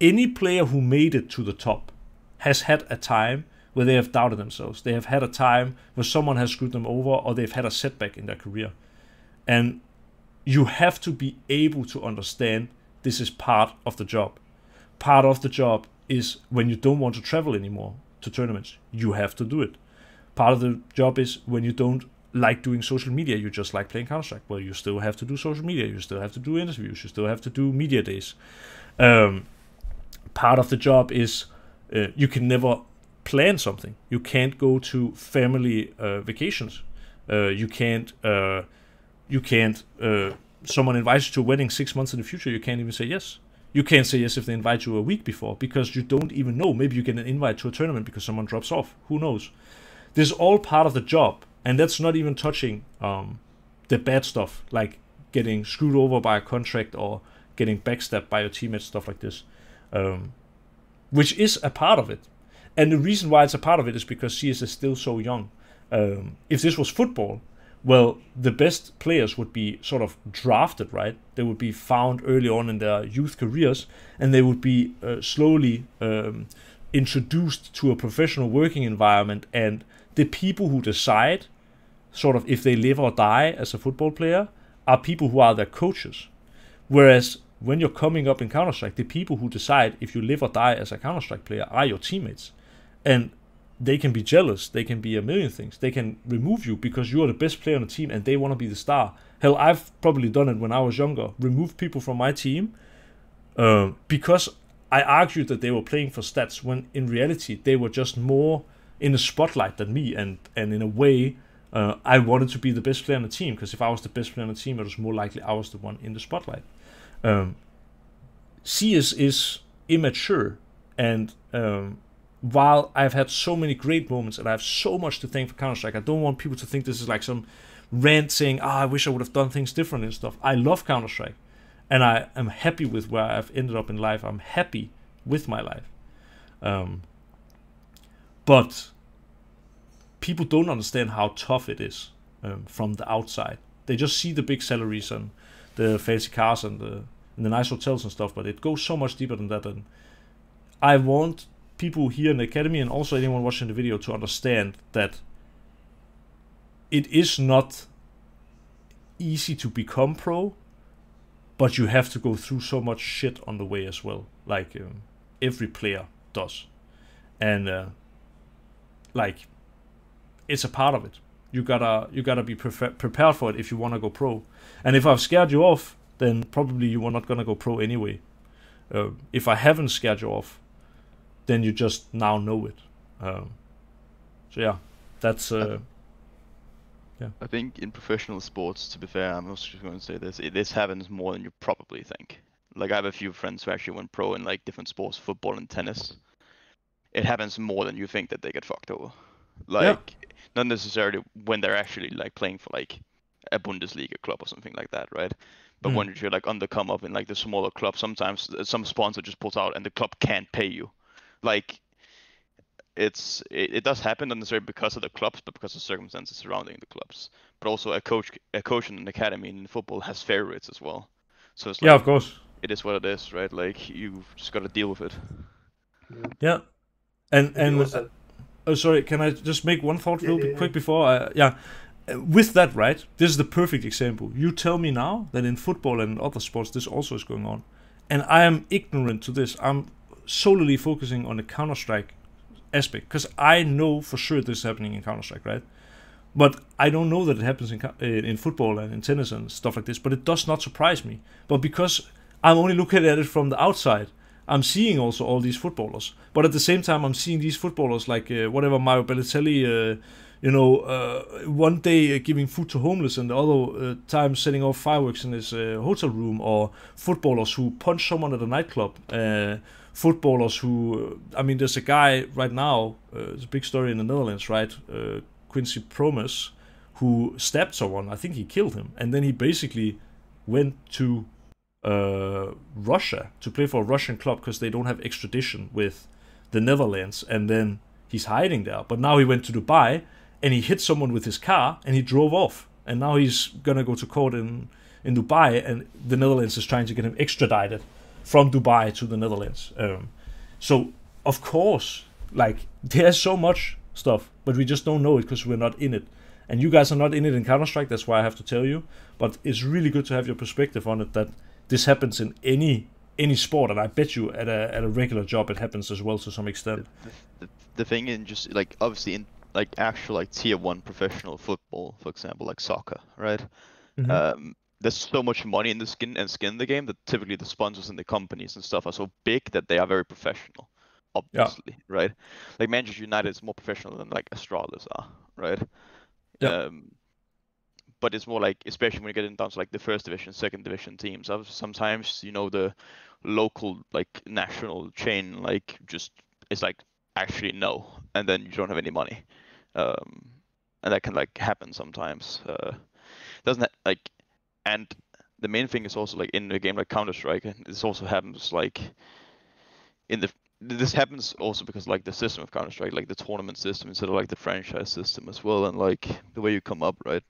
Speaker 1: any player who made it to the top has had a time where they have doubted themselves. They have had a time where someone has screwed them over or they've had a setback in their career. And you have to be able to understand this is part of the job part of the job is when you don't want to travel anymore to tournaments, you have to do it. Part of the job is when you don't like doing social media, you just like playing Counter Strike. Well, you still have to do social media, you still have to do interviews, you still have to do media days. Um, part of the job is uh, you can never plan something. You can't go to family uh, vacations. Uh, you can't. Uh, you can't. Uh, someone invites you to a wedding six months in the future. You can't even say yes you can't say yes if they invite you a week before because you don't even know. Maybe you get an invite to a tournament because someone drops off. Who knows? This is all part of the job, and that's not even touching um, the bad stuff like getting screwed over by a contract or getting backstabbed by your teammates, stuff like this, um, which is a part of it. And the reason why it's a part of it is because CS is still so young. Um, if this was football, well, the best players would be sort of drafted, right? They would be found early on in their youth careers, and they would be uh, slowly um, introduced to a professional working environment. And the people who decide, sort of, if they live or die as a football player, are people who are their coaches. Whereas when you're coming up in Counter Strike, the people who decide if you live or die as a Counter Strike player are your teammates. And they can be jealous. They can be a million things. They can remove you because you are the best player on the team and they want to be the star. Hell, I've probably done it when I was younger. Removed people from my team uh, because I argued that they were playing for stats when in reality they were just more in the spotlight than me. And, and in a way, uh, I wanted to be the best player on the team because if I was the best player on the team, it was more likely I was the one in the spotlight. Um, CS is immature and um, while I've had so many great moments and I have so much to thank for Counter Strike, I don't want people to think this is like some rant saying, "Ah, oh, I wish I would have done things different and stuff." I love Counter Strike, and I am happy with where I've ended up in life. I'm happy with my life, um, but people don't understand how tough it is um, from the outside. They just see the big salaries and the fancy cars and the and the nice hotels and stuff, but it goes so much deeper than that. And I want people here in the academy and also anyone watching the video to understand that it is not easy to become pro, but you have to go through so much shit on the way as well, like um, every player does, and uh, like it's a part of it. You gotta you gotta be prepared for it if you wanna go pro. And if I've scared you off, then probably you are not gonna go pro anyway. Uh, if I haven't scared you off, then you just now know it. Um, so yeah, that's uh, yeah.
Speaker 2: I think in professional sports, to be fair, I'm also just going to say this: it, this happens more than you probably think. Like I have a few friends who actually went pro in like different sports, football and tennis. It happens more than you think that they get fucked over. Like not necessarily when they're actually like playing for like a Bundesliga club or something like that, right? But
Speaker 1: Mm.
Speaker 2: when you're like on the come up in like the smaller club, sometimes some sponsor just pulls out and the club can't pay you. Like it's it, it does happen not necessarily because of the clubs, but because of circumstances surrounding the clubs. But also a coach a coach in an academy in football has favorites as well. So it's like
Speaker 1: yeah, of course.
Speaker 2: it is what it is, right? Like you've just gotta deal with it.
Speaker 1: Yeah, and and
Speaker 3: also-
Speaker 1: Oh, sorry. Can I just make one thought
Speaker 3: Yeah,
Speaker 1: real
Speaker 3: yeah,
Speaker 1: bit
Speaker 3: yeah.
Speaker 1: quick before? I, yeah. Uh, With that, right? This is the perfect example. You tell me now that in football and other sports, this also is going on, and I am ignorant to this. I'm solely focusing on the Counter Strike aspect because I know for sure this is happening in Counter Strike, right? But I don't know that it happens in in in football and in tennis and stuff like this. But it does not surprise me. But because I'm only looking at it from the outside, I'm seeing also all these footballers. But at the same time, I'm seeing these footballers like uh, whatever Mario Balotelli, uh, you know, uh, one day giving food to homeless and the other time setting off fireworks in his hotel room, or footballers who punch someone at a nightclub. Footballers who, uh, I mean, there's a guy right now. Uh, it's a big story in the Netherlands, right? Uh, Quincy Promes, who stabbed someone. I think he killed him, and then he basically went to uh, Russia to play for a Russian club because they don't have extradition with the Netherlands, and then he's hiding there. But now he went to Dubai and he hit someone with his car and he drove off, and now he's gonna go to court in in Dubai, and the Netherlands is trying to get him extradited from Dubai to the Netherlands. Um, so of course, like there's so much stuff, but we just don't know it because we're not in it. And you guys are not in it in Counter Strike. That's why I have to tell you. But it's really good to have your perspective on it. That this happens in any any sport, and I bet you at a at a regular job it happens as well to some extent.
Speaker 2: the, the thing in just like obviously in like actual like tier one professional football, for example, like soccer, right?
Speaker 1: Mhm.
Speaker 2: Um, there's so much money in the skin and skin in the game that typically the sponsors and the companies and stuff are so big that they are very professional. Obviously, right? Like Manchester United is more professional than like Astralis are, right?
Speaker 1: Yeah.
Speaker 2: Um, but it's more like, especially when you get down to like the first division, second division teams. Of sometimes you know the local like national chain like just it's like actually no, and then you don't have any money, um, and that can like happen sometimes. Uh, doesn't ha- like, and the main thing is also like in a game like Counter Strike, and this also happens like in the this happens also because like the system of Counter Strike, like the tournament system instead of like the franchise system as well, and like the way you come up, right?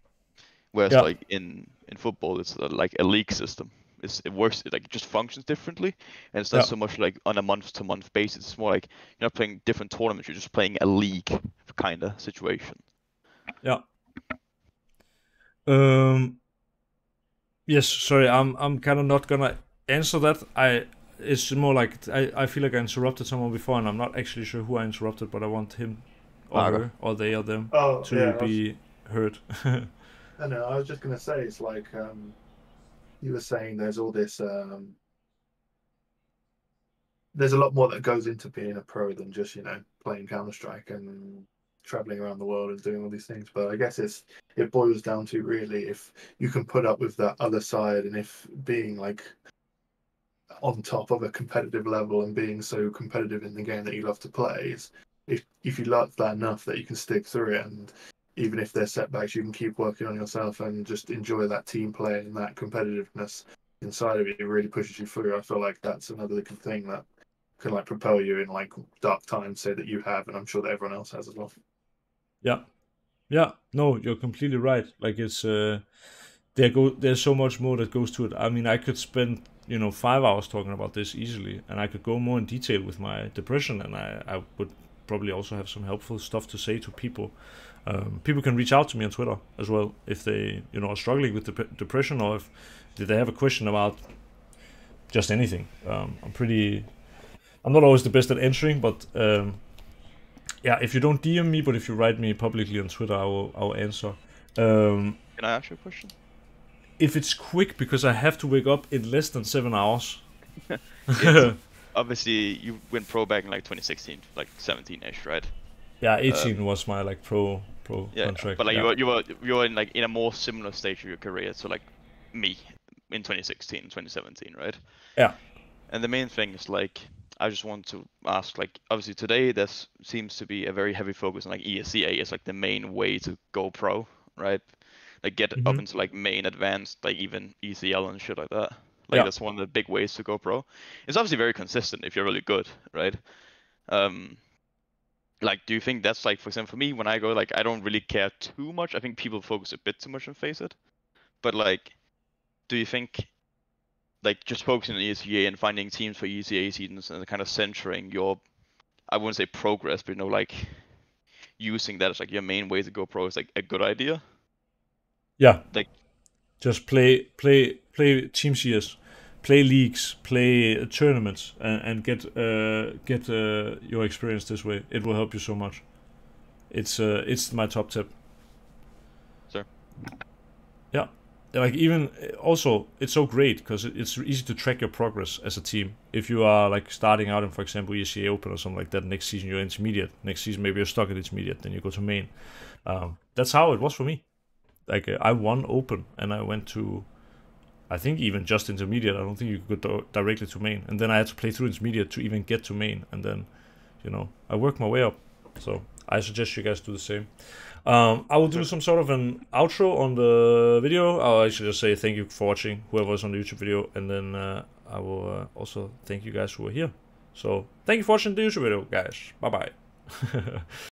Speaker 2: Whereas
Speaker 1: Yeah.
Speaker 2: like in in football, it's uh, like a league system. It's, it works it, like it just functions differently, and it's not
Speaker 1: Yeah.
Speaker 2: so much like on a month to month basis. It's more like you're not playing different tournaments. You're just playing a league kind of situation. Yeah.
Speaker 1: Um. Yes, sorry, I'm I'm kind of not gonna answer that. I it's more like I, I feel like I interrupted someone before, and I'm not actually sure who I interrupted, but I want him or
Speaker 2: Ah,
Speaker 1: her or they or them
Speaker 3: Oh,
Speaker 1: to
Speaker 3: yeah. I was-
Speaker 1: be heard. [laughs]
Speaker 3: I know. I was just gonna say it's like um, you were saying. There's all this. Um, there's a lot more that goes into being a pro than just you know playing Counter Strike and traveling around the world and doing all these things. But I guess it's it boils down to really if you can put up with that other side and if being like on top of a competitive level and being so competitive in the game that you love to play is if if you love that enough that you can stick through it and even if there's setbacks, you can keep working on yourself and just enjoy that team play and that competitiveness inside of you. It really pushes you through. I feel like that's another good thing that can like propel you in like dark times, say that you have, and I'm sure that everyone else has as well.
Speaker 1: Yeah, Yeah, no, you're completely right. Like it's uh, there go there's so much more that goes to it. I mean, I could spend you know five hours talking about this easily, and I could go more in detail with my depression, and I I would probably also have some helpful stuff to say to people. Um, people can reach out to me on Twitter as well if they you know are struggling with dep- depression or if did they have a question about just anything. Um, I'm pretty. I'm not always the best at answering, but um, yeah, if you don't DM me, but if you write me publicly on Twitter, I will, I will answer. Um,
Speaker 2: Can I ask you a question?
Speaker 1: if it's quick, because I have to wake up in less than seven hours. [laughs] [laughs]
Speaker 2: Obviously, you went pro back in like 2016, like 17ish, right?
Speaker 1: yeah, 18 was my like pro pro
Speaker 2: Yeah,
Speaker 1: contract.
Speaker 2: but like
Speaker 1: yeah.
Speaker 2: you were you were you were in like in a more similar stage of your career to like me in 2016, 2017, right?
Speaker 1: Yeah.
Speaker 2: And the main thing is like I just want to ask like obviously today there seems to be a very heavy focus on like ESEA is like the main way to go pro, right? Like get up
Speaker 1: Mhm.
Speaker 2: into like main advanced, like even ECL and shit like that. Like
Speaker 1: Yeah.
Speaker 2: that's one of the big ways to go pro. It's obviously very consistent if you're really good, right? Um like do you think that's like for example for me when I go like I don't really care too much. I think people focus a bit too much on FACEIT. But like do you think like just focusing on ESEA and finding teams for ESEA seasons and kind of centering your I wouldn't say progress, but you know, like using that as like your main way to go pro is like a good idea.
Speaker 1: yeah,
Speaker 2: like-
Speaker 1: just play play play team CS, play leagues, play uh, tournaments, and, and get uh, get uh, your experience this way. It will help you so much. It's uh, it's my top tip.
Speaker 2: Sure.
Speaker 1: Yeah, like even also it's so great because it's easy to track your progress as a team. If you are like starting out in, for example, ESEA Open or something like that, next season you're intermediate. Next season maybe you're stuck at intermediate, then you go to main. Um, that's how it was for me. Like I won Open and I went to, I think even just intermediate. I don't think you could go directly to main, and then I had to play through intermediate to even get to main, and then, you know, I worked my way up. So I suggest you guys do the same. Um, I will do some sort of an outro on the video. I'll actually just say thank you for watching, whoever's on the YouTube video, and then uh, I will uh, also thank you guys who are here. So thank you for watching the YouTube video, guys. Bye bye. [laughs]